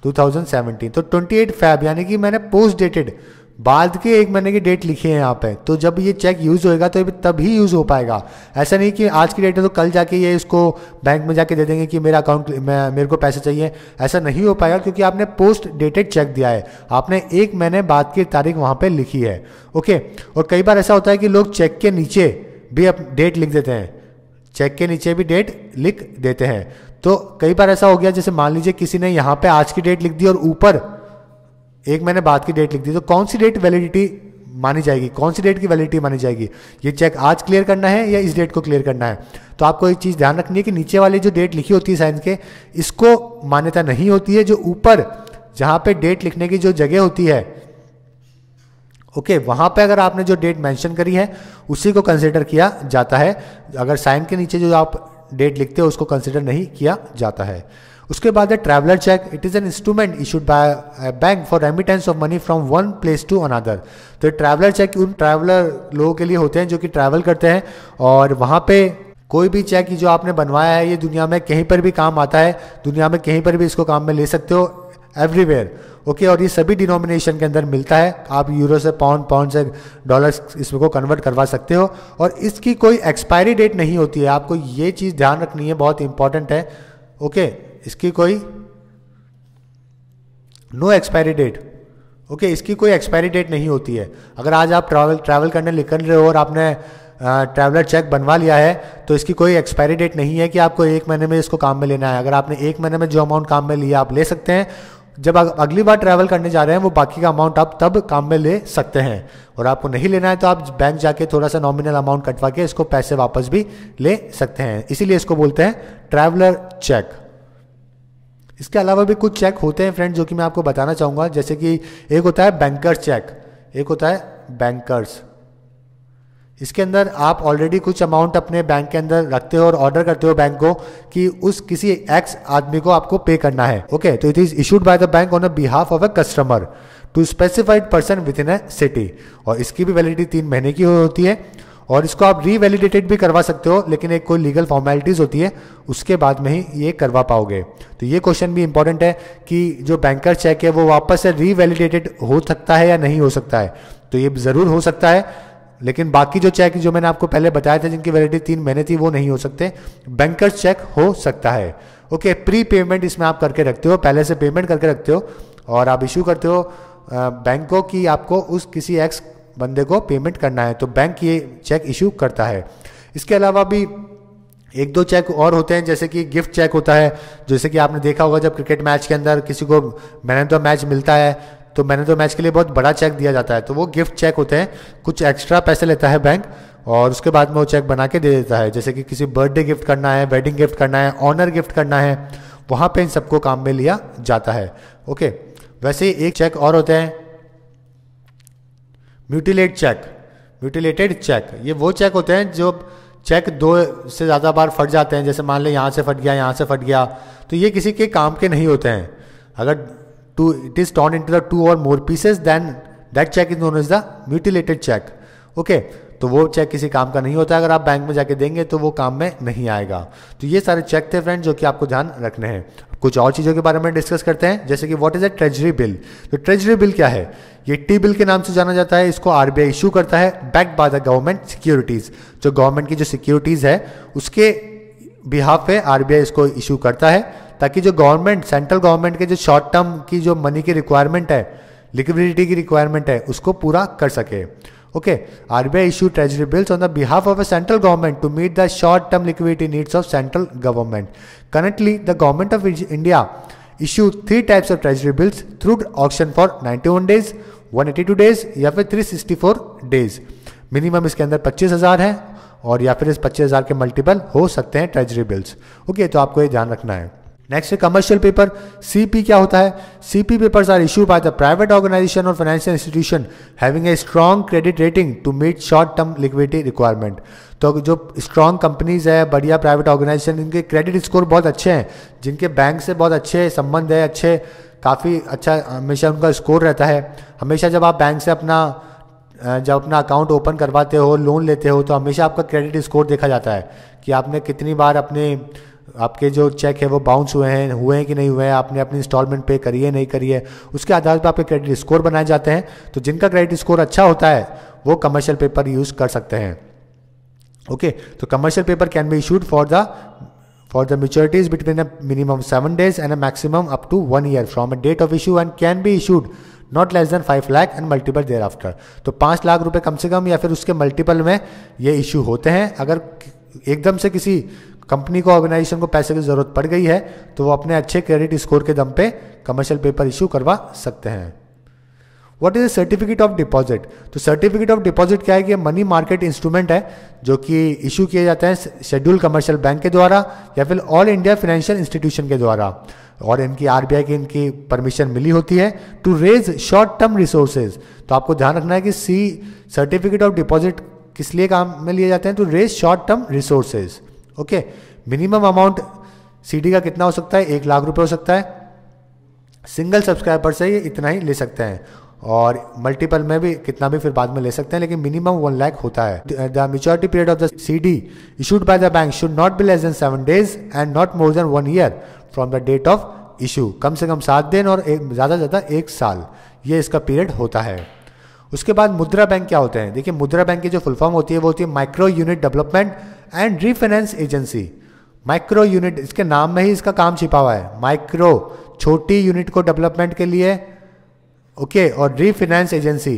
2017 तो 28 फैब यानी कि मैंने पोस्ट डेटेड बाद के एक महीने की डेट लिखी है यहाँ पे। तो जब ये चेक यूज़ होएगा तो तभी यूज़ हो पाएगा। ऐसा नहीं कि आज की डेट है तो कल जाके ये इसको बैंक में जाके दे देंगे कि मेरा अकाउंट मेरे को पैसे चाहिए। ऐसा नहीं हो पाएगा क्योंकि आपने पोस्ट डेटेड चेक दिया है। आपने एक महीने बाद की तारीख वहाँ पर लिखी है। ओके और कई बार ऐसा होता है कि लोग चेक के नीचे भी अब डेट लिख देते हैं। चेक के नीचे भी डेट लिख देते हैं। तो कई बार ऐसा हो गया जैसे मान लीजिए किसी ने यहाँ पे आज की डेट लिख दी और ऊपर एक महीने बाद की डेट लिख दी तो कौन सी डेट वैलिडिटी मानी जाएगी? कौन सी डेट की वैलिडिटी मानी जाएगी? ये चेक आज क्लियर करना है या इस डेट को क्लियर करना है? तो आपको एक चीज़ ध्यान रखनी है कि नीचे वाली जो डेट लिखी होती है साइंस के इसको मान्यता नहीं होती है जो ऊपर जहाँ पे डेट लिखने की जो जगह होती है। ओके okay, वहाँ पे अगर आपने जो डेट मेंशन करी है उसी को कंसिडर किया जाता है। अगर साइन के नीचे जो आप डेट लिखते हैं, उसको कंसिडर नहीं किया जाता है। उसके बाद है traveller cheque it is an instrument issued by bank for remittance of money from one place to another तो ट्रैवलर चेक उन ट्रैवलर लोगों के लिए होते हैं जो कि ट्रैवल करते हैं, और वहाँ पे कोई भी चेक जो आपने बनवाया है, ये दुनिया में कहीं पर भी काम आता है, दुनिया में कहीं पर भी इसको काम में ले सकते हो। एवरीवेयर ओके और ये सभी डिनोमिनेशन के अंदर मिलता है। आप यूरो से पाउंड पाउंड से डॉलर्स इसमें को कन्वर्ट करवा सकते हो। और इसकी कोई एक्सपायरी डेट नहीं होती है। आपको ये चीज़ ध्यान रखनी है, बहुत इंपॉर्टेंट है। ओके इसकी कोई नो एक्सपायरी डेट ओके इसकी कोई एक्सपायरी डेट नहीं होती है। अगर आज आप ट्रैवल ट्रैवल करने निकल रहे हो और आपने ट्रैवलर चेक बनवा लिया है तो इसकी कोई एक्सपायरी डेट नहीं है कि आपको एक महीने में इसको काम में लेना है। अगर आपने एक महीने में जो अमाउंट काम में लिया, आप ले सकते हैं। जब अगली बार ट्रैवल करने जा रहे हैं, वो बाकी का अमाउंट आप तब काम में ले सकते हैं। और आपको नहीं लेना है तो आप बैंक जाके थोड़ा सा नॉमिनल अमाउंट कटवा के इसको पैसे वापस भी ले सकते हैं। इसीलिए इसको बोलते हैं ट्रैवलर चेक इसके अलावा भी कुछ चेक होते हैं फ्रेंड जो कि मैं आपको बताना चाहूँगा। जैसे कि एक होता है बैंकर चेक एक होता है बैंकर्स इसके अंदर आप ऑलरेडी कुछ अमाउंट अपने बैंक के अंदर रखते हो और ऑर्डर करते हो बैंक को कि उस किसी एक्स आदमी को आपको पे करना है। ओके तो it is issued by the bank on behalf of a customer to specified person within a city और इसकी भी वैलिडिटी तीन महीने की होती है। और इसको आप रीवैलिडेटेड भी करवा सकते हो, लेकिन एक कोई लीगल फॉर्मेलिटीज़ होती है, उसके बाद में ही ये करवा पाओगे। तो ये क्वेश्चन भी इंपॉर्टेंट है कि जो बैंकर चेक है, वो वापस से रीवैलिडेटेड हो सकता है या नहीं हो सकता है। तो ये ज़रूर हो सकता है। लेकिन बाकी जो चेक जो मैंने आपको पहले बताया था, जिनकी वैलिडिटी तीन महीने थी, वो नहीं हो सकते। बैंकर्स चेक हो सकता है। ओके प्री पेमेंट इसमें आप करके रखते हो, पहले से पेमेंट करके रखते हो और आप इशू करते हो बैंकों की आपको उस किसी एक्स बंदे को पेमेंट करना है तो बैंक ये चेक इशू करता है। इसके अलावा भी एक दो चेक और होते हैं, जैसे कि गिफ्ट चेक होता है। जैसे कि आपने देखा होगा, जब क्रिकेट मैच के अंदर किसी को, मैन ऑफ़ द मैच मिलता है तो मैंने तो मैच के लिए बहुत बड़ा चेक दिया जाता है। तो वो गिफ्ट चेक होते हैं, कुछ एक्स्ट्रा पैसे लेता है बैंक और उसके बाद में वो चेक बना के दे देता है। जैसे कि किसी बर्थडे गिफ्ट करना है वेडिंग गिफ्ट करना है ऑनर गिफ्ट करना है, वहाँ पे इन सबको काम में लिया जाता है। ओके वैसे ही एक चेक और होते हैं। म्यूटिलेट चेक म्यूटिलेटेड चेक ये वो चेक होते हैं जो चेक दो से ज़्यादा बार फट जाते हैं। जैसे मान लें यहाँ से फट गया, यहाँ से फट गया तो ये किसी के काम के नहीं होते हैं। अगर it is torn in to the two or more pieces then that cheque is known is the mutilated cheque okay तो वो चेक किसी काम का नहीं होता, अगर आप बैंक में जाके देंगे तो वो काम में नहीं आएगा। तो ये सारे चेक थे फ्रेंड जो कि आपको ध्यान रखने हैं। कुछ और चीज़ों के बारे में डिस्कस करते हैं, जैसे कि what is a treasury bill तो ट्रेजरी बिल क्या है? ये टी बिल के नाम से जाना जाता है, इसको आरबीआई इशू करता है backed by the government securities जो गवर्नमेंट की जो सिक्योरिटीज है, उसके बिहाफ पे आरबीआई इसको इशू करता है। ताकि जो गवर्नमेंट सेंट्रल गवर्नमेंट के जो शॉर्ट टर्म की जो मनी की रिक्वायरमेंट है लिक्विडिटी की रिक्वायरमेंट है, उसको पूरा कर सके। Okay R B I issue treasury bills on the behalf of a central government to meet the short term liquidity needs of central government currently the government of India issue three types of treasury bills through auction for ninety one days one eighty two days या फिर three sixty four days minimum इसके अंदर पच्चीस हज़ार है, और या फिर इस पच्चीस हज़ार के मल्टीपल हो सकते हैं ट्रेजरी बिल्स ओके तो आपको ये ध्यान रखना है। नेक्स्ट है कमर्शियल पेपर सीपी क्या होता है? CP papers are issue by the private organisation or financial institution having a strong credit rating to meet short term liquidity requirement तो जो स्ट्रॉन्ग कंपनीज़ है, बढ़िया प्राइवेट ऑर्गेनाइजेशन इनके क्रेडिट स्कोर बहुत अच्छे हैं, जिनके बैंक से बहुत अच्छे संबंध है, अच्छे, काफ़ी अच्छा हमेशा उनका स्कोर रहता है। हमेशा जब आप बैंक से अपना जब अपना अकाउंट ओपन करवाते हो लोन लेते हो तो हमेशा आपका क्रेडिट स्कोर देखा जाता है कि आपने कितनी बार अपने आपके जो चेक है वो बाउंस हुए हैं हुए हैं कि नहीं हुए हैं, आपने अपनी इंस्टॉलमेंट पे करी है, नहीं करी है, उसके आधार पर आपके क्रेडिट स्कोर बनाए जाते हैं। तो जिनका क्रेडिट स्कोर अच्छा होता है, वो कमर्शियल पेपर यूज़ कर सकते हैं। ओके तो commercial paper can be issued for the for the maturities between a minimum seven days and a maximum up to one year from a date of issue and can be issued not less than five lakh and multiple thereafter तो पाँच लाख रुपए कम से कम या फिर उसके multiple में ये issue होते हैं। अगर एकदम से किसी कंपनी को ऑर्गेनाइजेशन को पैसे की ज़रूरत पड़ गई है तो वो अपने अच्छे क्रेडिट स्कोर के दम पे कमर्शियल पेपर इशू करवा सकते हैं। What is certificate of deposit तो सर्टिफिकेट ऑफ़ डिपॉजिट क्या है कि मनी मार्केट इंस्ट्रूमेंट है, जो कि इशू किए जाते हैं शेड्यूल कमर्शियल बैंक के द्वारा, या फिर ऑल इंडिया फाइनेंशियल इंस्टीट्यूशन के द्वारा। और इनकी आरबीआई की इनकी परमिशन मिली होती है to raise short term resources तो आपको ध्यान रखना है कि सी सर्टिफिकेट ऑफ़ डिपॉजिट किस लिए काम में लिए जाते हैं? To raise short term resources okay, minimum amount CD का कितना हो सकता है? एक लाख रुपए हो सकता है। सिंगल सब्सक्राइबर से ये इतना ही ले सकते हैं और मल्टीपल में भी कितना भी फिर बाद में ले सकते हैं, लेकिन मिनिमम वन लाख होता है। The maturity period of the C D issued by the bank should not be less than seven days and not more than one year from the date of issue कम से कम सात दिन और ज़्यादा से ज़्यादा एक साल। ये इसका पीरियड होता है। उसके बाद मुद्रा बैंक क्या होते हैं? देखिए मुद्रा बैंक की जो फुल फॉर्म होती है वो होती है micro unit development and refinance agency micro unit इसके नाम में ही इसका काम छिपा हुआ है। माइक्रो छोटी यूनिट को डेवलपमेंट के लिए ओके okay, और रीफाइनेंस एजेंसी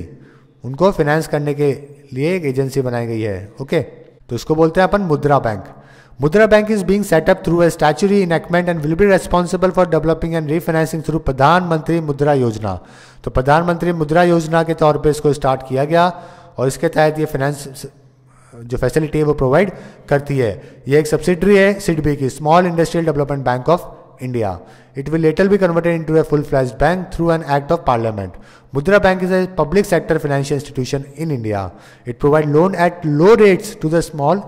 उनको फाइनेंस करने के लिए एक एजेंसी बनाई गई है ओके okay? तो इसको बोलते हैं अपन मुद्रा बैंक। मुद्रा bank is being set up through a statutory enactment and will be responsible for developing and refinancing through प्रधानमंत्री मुद्रा योजना तो प्रधानमंत्री मुद्रा योजना के तौर पे इसको स्टार्ट किया गया और इसके तहत ये फाइनेंस जो फैसिलिटी है वो प्रोवाइड करती है। ये एक सब्सिडरी है सिडबी की small industrial development bank of it will later be converted into a full flash bank through an act of parliament Mudra bank is a public sector financial institution in India it provide loan at low rates to the small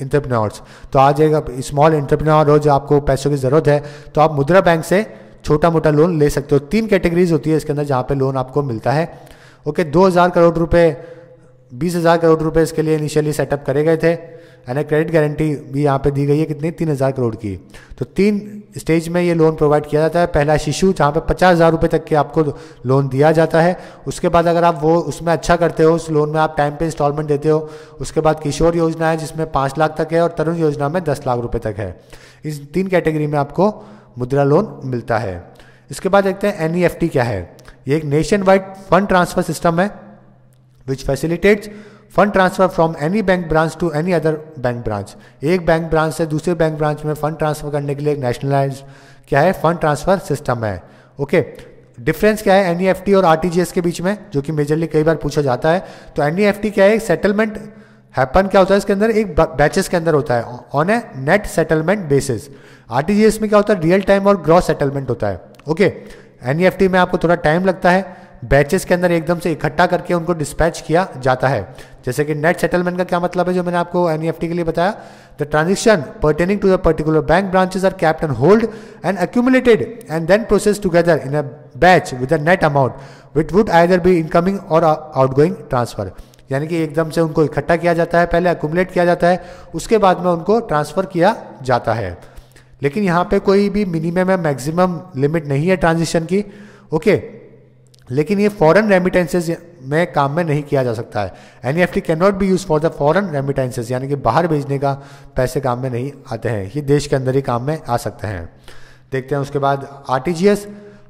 entrepreneurs तो आज एक small entrepreneur हो जो आपको पैसों की ज़रूरत है तो आप मुद्रा बैंक से छोटा मोटा लोन ले सकते हो। तीन कैटेगरीज होती है इसके अंदर जहाँ पे लोन आपको मिलता है। ओके दो हज़ार करोड़ रुपए, बीस हज़ार करोड़ रुपए इसके लिए इनिशियली सेटअप करे गए थे। एंड क्रेडिट गारंटी भी यहाँ पे दी गई है कितनी? तीन हज़ार करोड़ की। तो तीन स्टेज में ये लोन प्रोवाइड किया जाता है। पहला शिशु, जहाँ पे पचास हज़ार रुपये तक के आपको लोन दिया जाता है। उसके बाद अगर आप वो उसमें अच्छा करते हो, उस लोन में आप टाइम पे इंस्टॉलमेंट देते हो, उसके बाद किशोर योजना है, जिसमें पाँच लाख तक है और तरुण योजना में दस लाख रुपये तक है। इस तीन कैटेगरी में आपको मुद्रा लोन मिलता है। इसके बाद देखते हैं एनईएफटी क्या है। ये एक nation wide fund transfer system है which facilitates fund transfer from any bank branch to any other bank branch. एक बैंक ब्रांच से दूसरे बैंक ब्रांच में फंड ट्रांसफ़र करने के लिए एक नेशनलाइज क्या है? फंड ट्रांसफ़र सिस्टम है। ओके डिफरेंस क्या है? एनईएफटी और आरटीजीएस के बीच में, जो कि मेजरली कई बार पूछा जाता है। तो एनईएफटी क्या है? सेटलमेंट हैपन क्या होता है इसके अंदर? एक बैचेस के अंदर होता है on a net settlement basis RTGS में क्या होता है? रियल टाइम और ग्रॉस सेटलमेंट होता है। ओके एनईएफटी में आपको थोड़ा टाइम लगता है। बैचेस के अंदर एकदम से इकट्ठा करके उनको डिस्पैच किया जाता है। जैसे कि नेट सेटलमेंट का क्या मतलब है जो मैंने आपको एनईएफटी के लिए बताया? The transaction pertaining to the particular bank branches are kept and hold and accumulated and then process together in a batch with a net amount which would either be incoming or outgoing transfer यानी कि एकदम से उनको इकट्ठा किया जाता है, पहले अकुमुलेट किया जाता है, उसके बाद में उनको ट्रांसफ़र किया जाता है। लेकिन यहाँ पे कोई भी मिनिमम या मैक्सिमम लिमिट नहीं है ट्रांजिशन की। ओके लेकिन ये फॉरेन रेमिटेंसेज में काम में नहीं किया जा सकता है। N E F T can not be use for the foreign remittances यानी कि बाहर भेजने का पैसे काम में नहीं आते हैं। ये देश के अंदर ही काम में आ सकते हैं। देखते हैं उसके बाद R T G S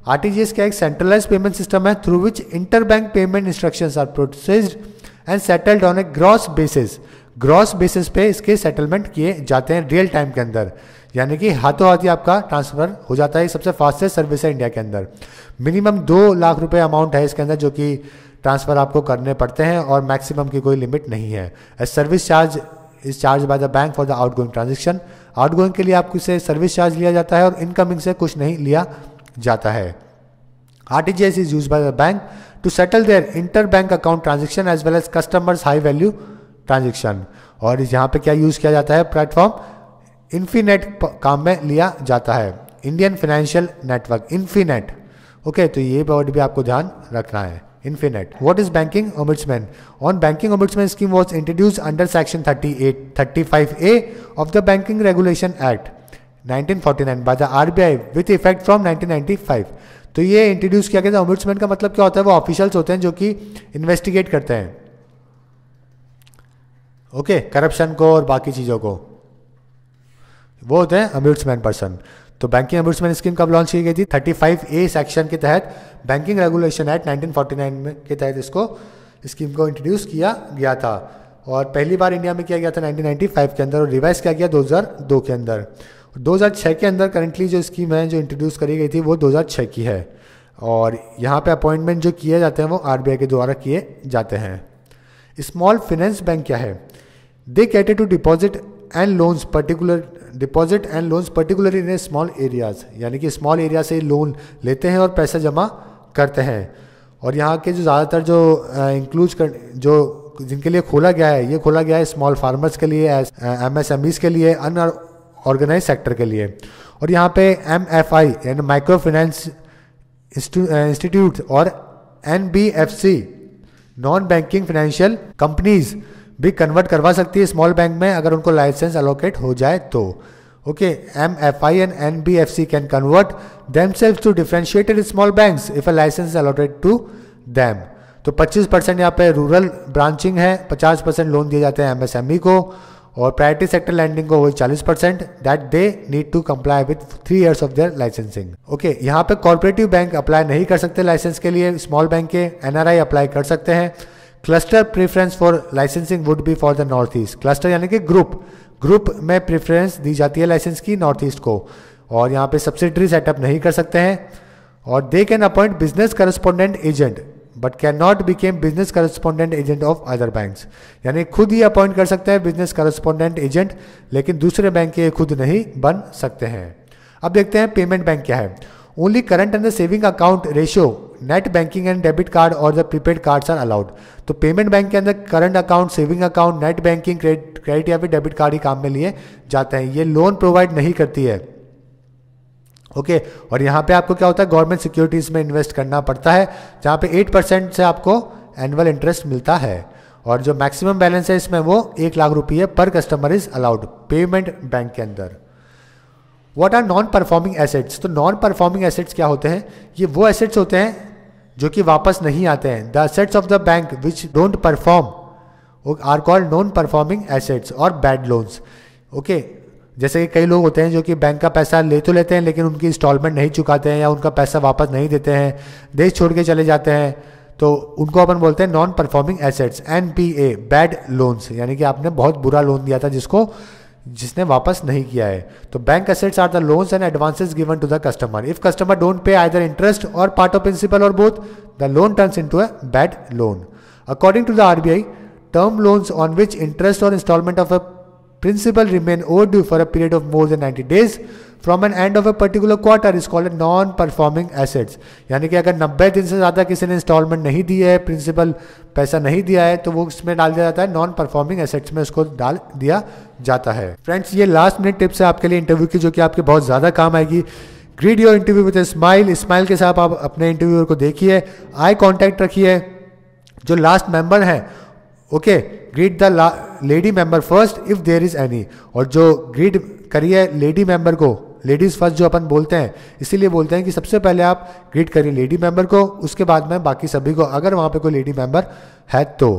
R T G S क्या एक सेंट्रलाइज पेमेंट सिस्टम है through which inter bank payment instructions are processed and settled on a gross basis gross basis पे इसके सेटलमेंट किए जाते हैं रियल टाइम के अंदर। यानी कि हाथों हाथ ही आपका ट्रांसफ़र हो जाता है सबसे फास्टेस्ट सर्विस है इंडिया के अंदर। मिनिमम दो लाख रुपए अमाउंट है इसके अंदर जो कि ट्रांसफ़र आपको करने पड़ते हैं और मैक्सिमम की कोई लिमिट नहीं है। Service charge is charge by the bank for the outgoing transaction outgoing के लिए आपको से सर्विस चार्ज लिया जाता है और इनकमिंग से कुछ नहीं लिया जाता है। R T G S is use by the bank to settle their inter bank account transaction as well as customers high value transaction और यहाँ पे क्या यूज़ किया जाता है? प्लेटफॉर्म इन्फीनेट काम में लिया जाता है। Indian financial network infinet okay तो ये वर्ड भी आपको ध्यान रखना है. Infinet what is banking ombudsman on banking ombudsman scheme was introduce under section thirty eight thirty five A of the banking regulation act 1949 by the RBI with effect from 1995 तो ये introduce किया गया था. ओम्बुड्समैन का मतलब क्या होता है? वो ऑफिशियल्स होते हैं जो कि इन्वेस्टिगेट करते हैं. ओके okay, करप्शन को और बाकी चीज़ों को. वो होते हैं अम्यूट्समैन पर्सन तो बैंकिंग अम्बुड्समैन स्कीम कब लॉन्च की गई थी? 35 ए सेक्शन के तहत बैंकिंग रेगुलेशन एक्ट 1949 में के तहत इसको स्कीम को इंट्रोड्यूस किया गया था। और पहली बार इंडिया में किया गया था 1995 के अंदर और रिवाइज किया गया 2002 के अंदर। 2006 के अंदर करंटली जो स्कीम है, जो इंट्रोड्यूस करी गई थी, वो 2006 की है। और यहाँ पे अपॉइंटमेंट जो किए जाते हैं, वो आरबीआई के द्वारा किए जाते हैं। स्मॉल फाइनेंस बैंक क्या है? They cater to deposit and loans particular deposit and loans particular in a small areas यानी कि स्मॉल एरिया से लोन लेते हैं और पैसा जमा करते हैं। और यहाँ के जो ज़्यादातर जो इंक्लूज कर, जो जिनके लिए खोला गया है, ये खोला गया है स्मॉल फार्मर्स के लिए एम एस एम के लिए अन ऑर्गेनाइज सेक्टर के लिए। और यहाँ पे एम एफ़ आई यानी माइक्रो फाइनेंस इंस्टीट्यूट और N B F C non banking financial companies भी कन्वर्ट करवा सकती है स्मॉल बैंक में अगर उनको लाइसेंस अलोकेट हो जाए तो। Okay M F I and N B F C can convert themselves to differentiated small banks if a licence allotted to them तो 25 परसेंट यहाँ पे रूरल ब्रांचिंग है 50 परसेंट लोन दिए जाते हैं एमएसएमई को और प्रायोरिटी सेक्टर लैंडिंग को वही चालीस percent that they need to comply with three years of their licensing okay यहाँ पे कॉर्पोरेटिव बैंक अप्लाई नहीं कर सकते लाइसेंस के लिए स्मॉल बैंक के एनआरआई अप्लाई कर सकते हैं। Cluster preference for licensing would be for the north east cluster यानी कि ग्रुप ग्रुप में प्रेफरेंस दी जाती है लाइसेंस की नॉर्थ ईस्ट को। और यहाँ पे सब्सिडरी सेटअप नहीं कर सकते हैं। और they can appoint business correspondent agent but can not become business correspondent agent of other banks यानी खुद ही अपॉइंट कर सकते हैं बिज़नेस करस्पॉन्डेंट एजेंट लेकिन दूसरे बैंक के खुद नहीं बन सकते हैं। अब देखते हैं पेमेंट बैंक क्या है। Only current and the saving account ratio net banking and debit card or the prepaid cards are allowed. तो पेमेंट बैंक के अंदर current account saving account net banking credit या फिर डेबिट कार्ड ही काम में लिए जाते हैं। ये लोन प्रोवाइड नहीं करती है। ओके? okay, और यहाँ पे आपको क्या होता है? गवर्नमेंट सिक्योरिटीज़ में इन्वेस्ट करना पड़ता है जहाँ पे एट परसेंट से आपको एनुअल इंटरेस्ट मिलता है। और जो मैक्सिमम बैलेंस है इसमें वो एक लाख रुपये पर customer is allowed payment bank के अंदर। What are non performing assets तो नॉन परफॉर्मिंग एसेट्स क्या होते हैं? ये वो एसेट्स होते हैं जो कि वापस नहीं आते हैं। The assets of the bank which don't perform are called non performing assets or bad loans okay जैसे कि कई लोग होते हैं जो कि बैंक का पैसा ले तो लेते हैं, लेकिन उनकी इंस्टॉलमेंट नहीं चुकाते हैं या उनका पैसा वापस नहीं देते हैं, देश छोड़ के चले जाते हैं तो उनको अपन बोलते हैं non performing assets N P A bad loans यानी कि आपने बहुत बुरा लोन दिया था जिसको जिसने वापस नहीं किया है। तो bank assets are the loans and advances given to the customer if customer don't pay either interest or part of principal or both the loan turns into a bad loan according to the RBI term loans on which interest or instalment of a principal remain overdue for a period of more than 90 days from an end of a particular quarter is a non performing assets. यानी कि अगर 90 दिन से ज़्यादा किसी ने instalment नहीं दी है प्रिंसिपल पैसा नहीं दिया है तो वो उसमें डाल दिया जाता है नॉन परफॉर्मिंग एसेट्स में उसको डाल दिया जाता है। फ्रेंड्स ये लास्ट मिनट टिप्स है आपके लिए इंटरव्यू की, जो कि आपके बहुत ज़्यादा काम आएगी। Greet your interview with smile smile के साथ आप अपने इंटरव्यूअर को देखिए। आई कॉन्टैक्ट रखिए। जो लास्ट मेंबर हैं okay greet the lady member first if there is any और जो ग्रीट करिए लेडी मेंबर को लेडीज़ फ़र्स्ट जो अपन बोलते हैं इसीलिए बोलते हैं कि सबसे पहले आप ग्रीट करिए लेडी मेंबर को उसके बाद में बाकी सभी को अगर वहाँ पे कोई लेडी मेंबर है तो।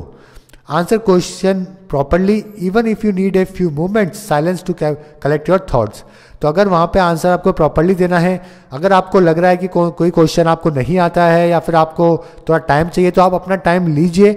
Answer question properly even if you need a few moments silence to collect your thoughts तो अगर वहाँ पे आंसर आपको प्रॉपरली देना है अगर आपको लग रहा है कि को, कोई क्वेश्चन आपको नहीं आता है या फिर आपको थोड़ा टाइम चाहिए तो आप अपना टाइम लीजिए।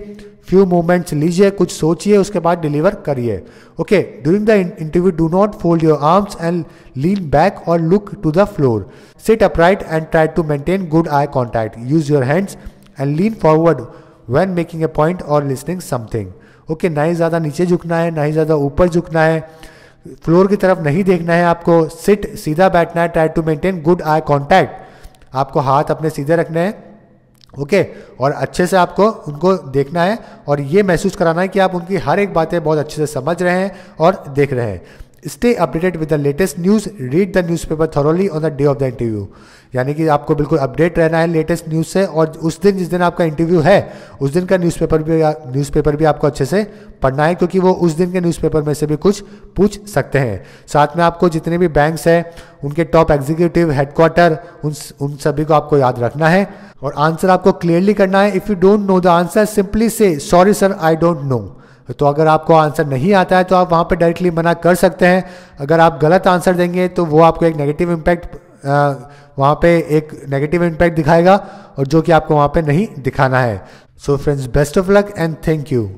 फ्यू मोमेंट्स लीजिए, कुछ सोचिए, उसके बाद डिलीवर करिए। Okay during the interview do not fold your arms and lean back or look to the floor sit upright and try to maintain good eye contact use your hands and lean forward when making a point or listening something okay ना ही ज़्यादा नीचे झुकना है, ना ही ज़्यादा ऊपर झुकना है फ्लोर की तरफ़ नहीं देखना है आपको सिट सीधा बैठना है try to maintain good eye contact आपको हाथ अपने सीधे रखने हैं ओके? okay? और अच्छे से आपको उनको देखना है और ये महसूस कराना है कि आप उनकी हर एक बातें बहुत अच्छे से समझ रहे हैं और देख रहे हैं। Stay updated with the latest news read the newspaper thoroughly on the day of the interview यानी कि आपको बिल्कुल अपडेट रहना है लेटेस्ट न्यूज़ से और उस दिन, जिस दिन आपका इंटरव्यू है, उस दिन का न्यूज़पेपर भी न्यूज़पेपर भी आपको अच्छे से पढ़ना है क्योंकि वो उस दिन के न्यूज़पेपर में से भी कुछ पूछ सकते हैं। साथ में आपको जितने भी बैंक्स हैं, उनके टॉप एग्जीक्यूटिव हेडक्वार्टर उन उन सभी को आपको याद रखना है। और आंसर आपको क्लियरली करना है। If you don't know the answer simply say sorry sir I don't know तो अगर आपको आंसर नहीं आता है तो आप वहाँ पर डायरेक्टली मना कर सकते हैं। अगर आप गलत आंसर देंगे तो वो आपको एक नेगेटिव इम्पैक्ट वहाँ पे एक नेगेटिव इम्पैक्ट दिखाएगा और जो कि आपको वहाँ पे नहीं दिखाना है। So friends best of luck and thank you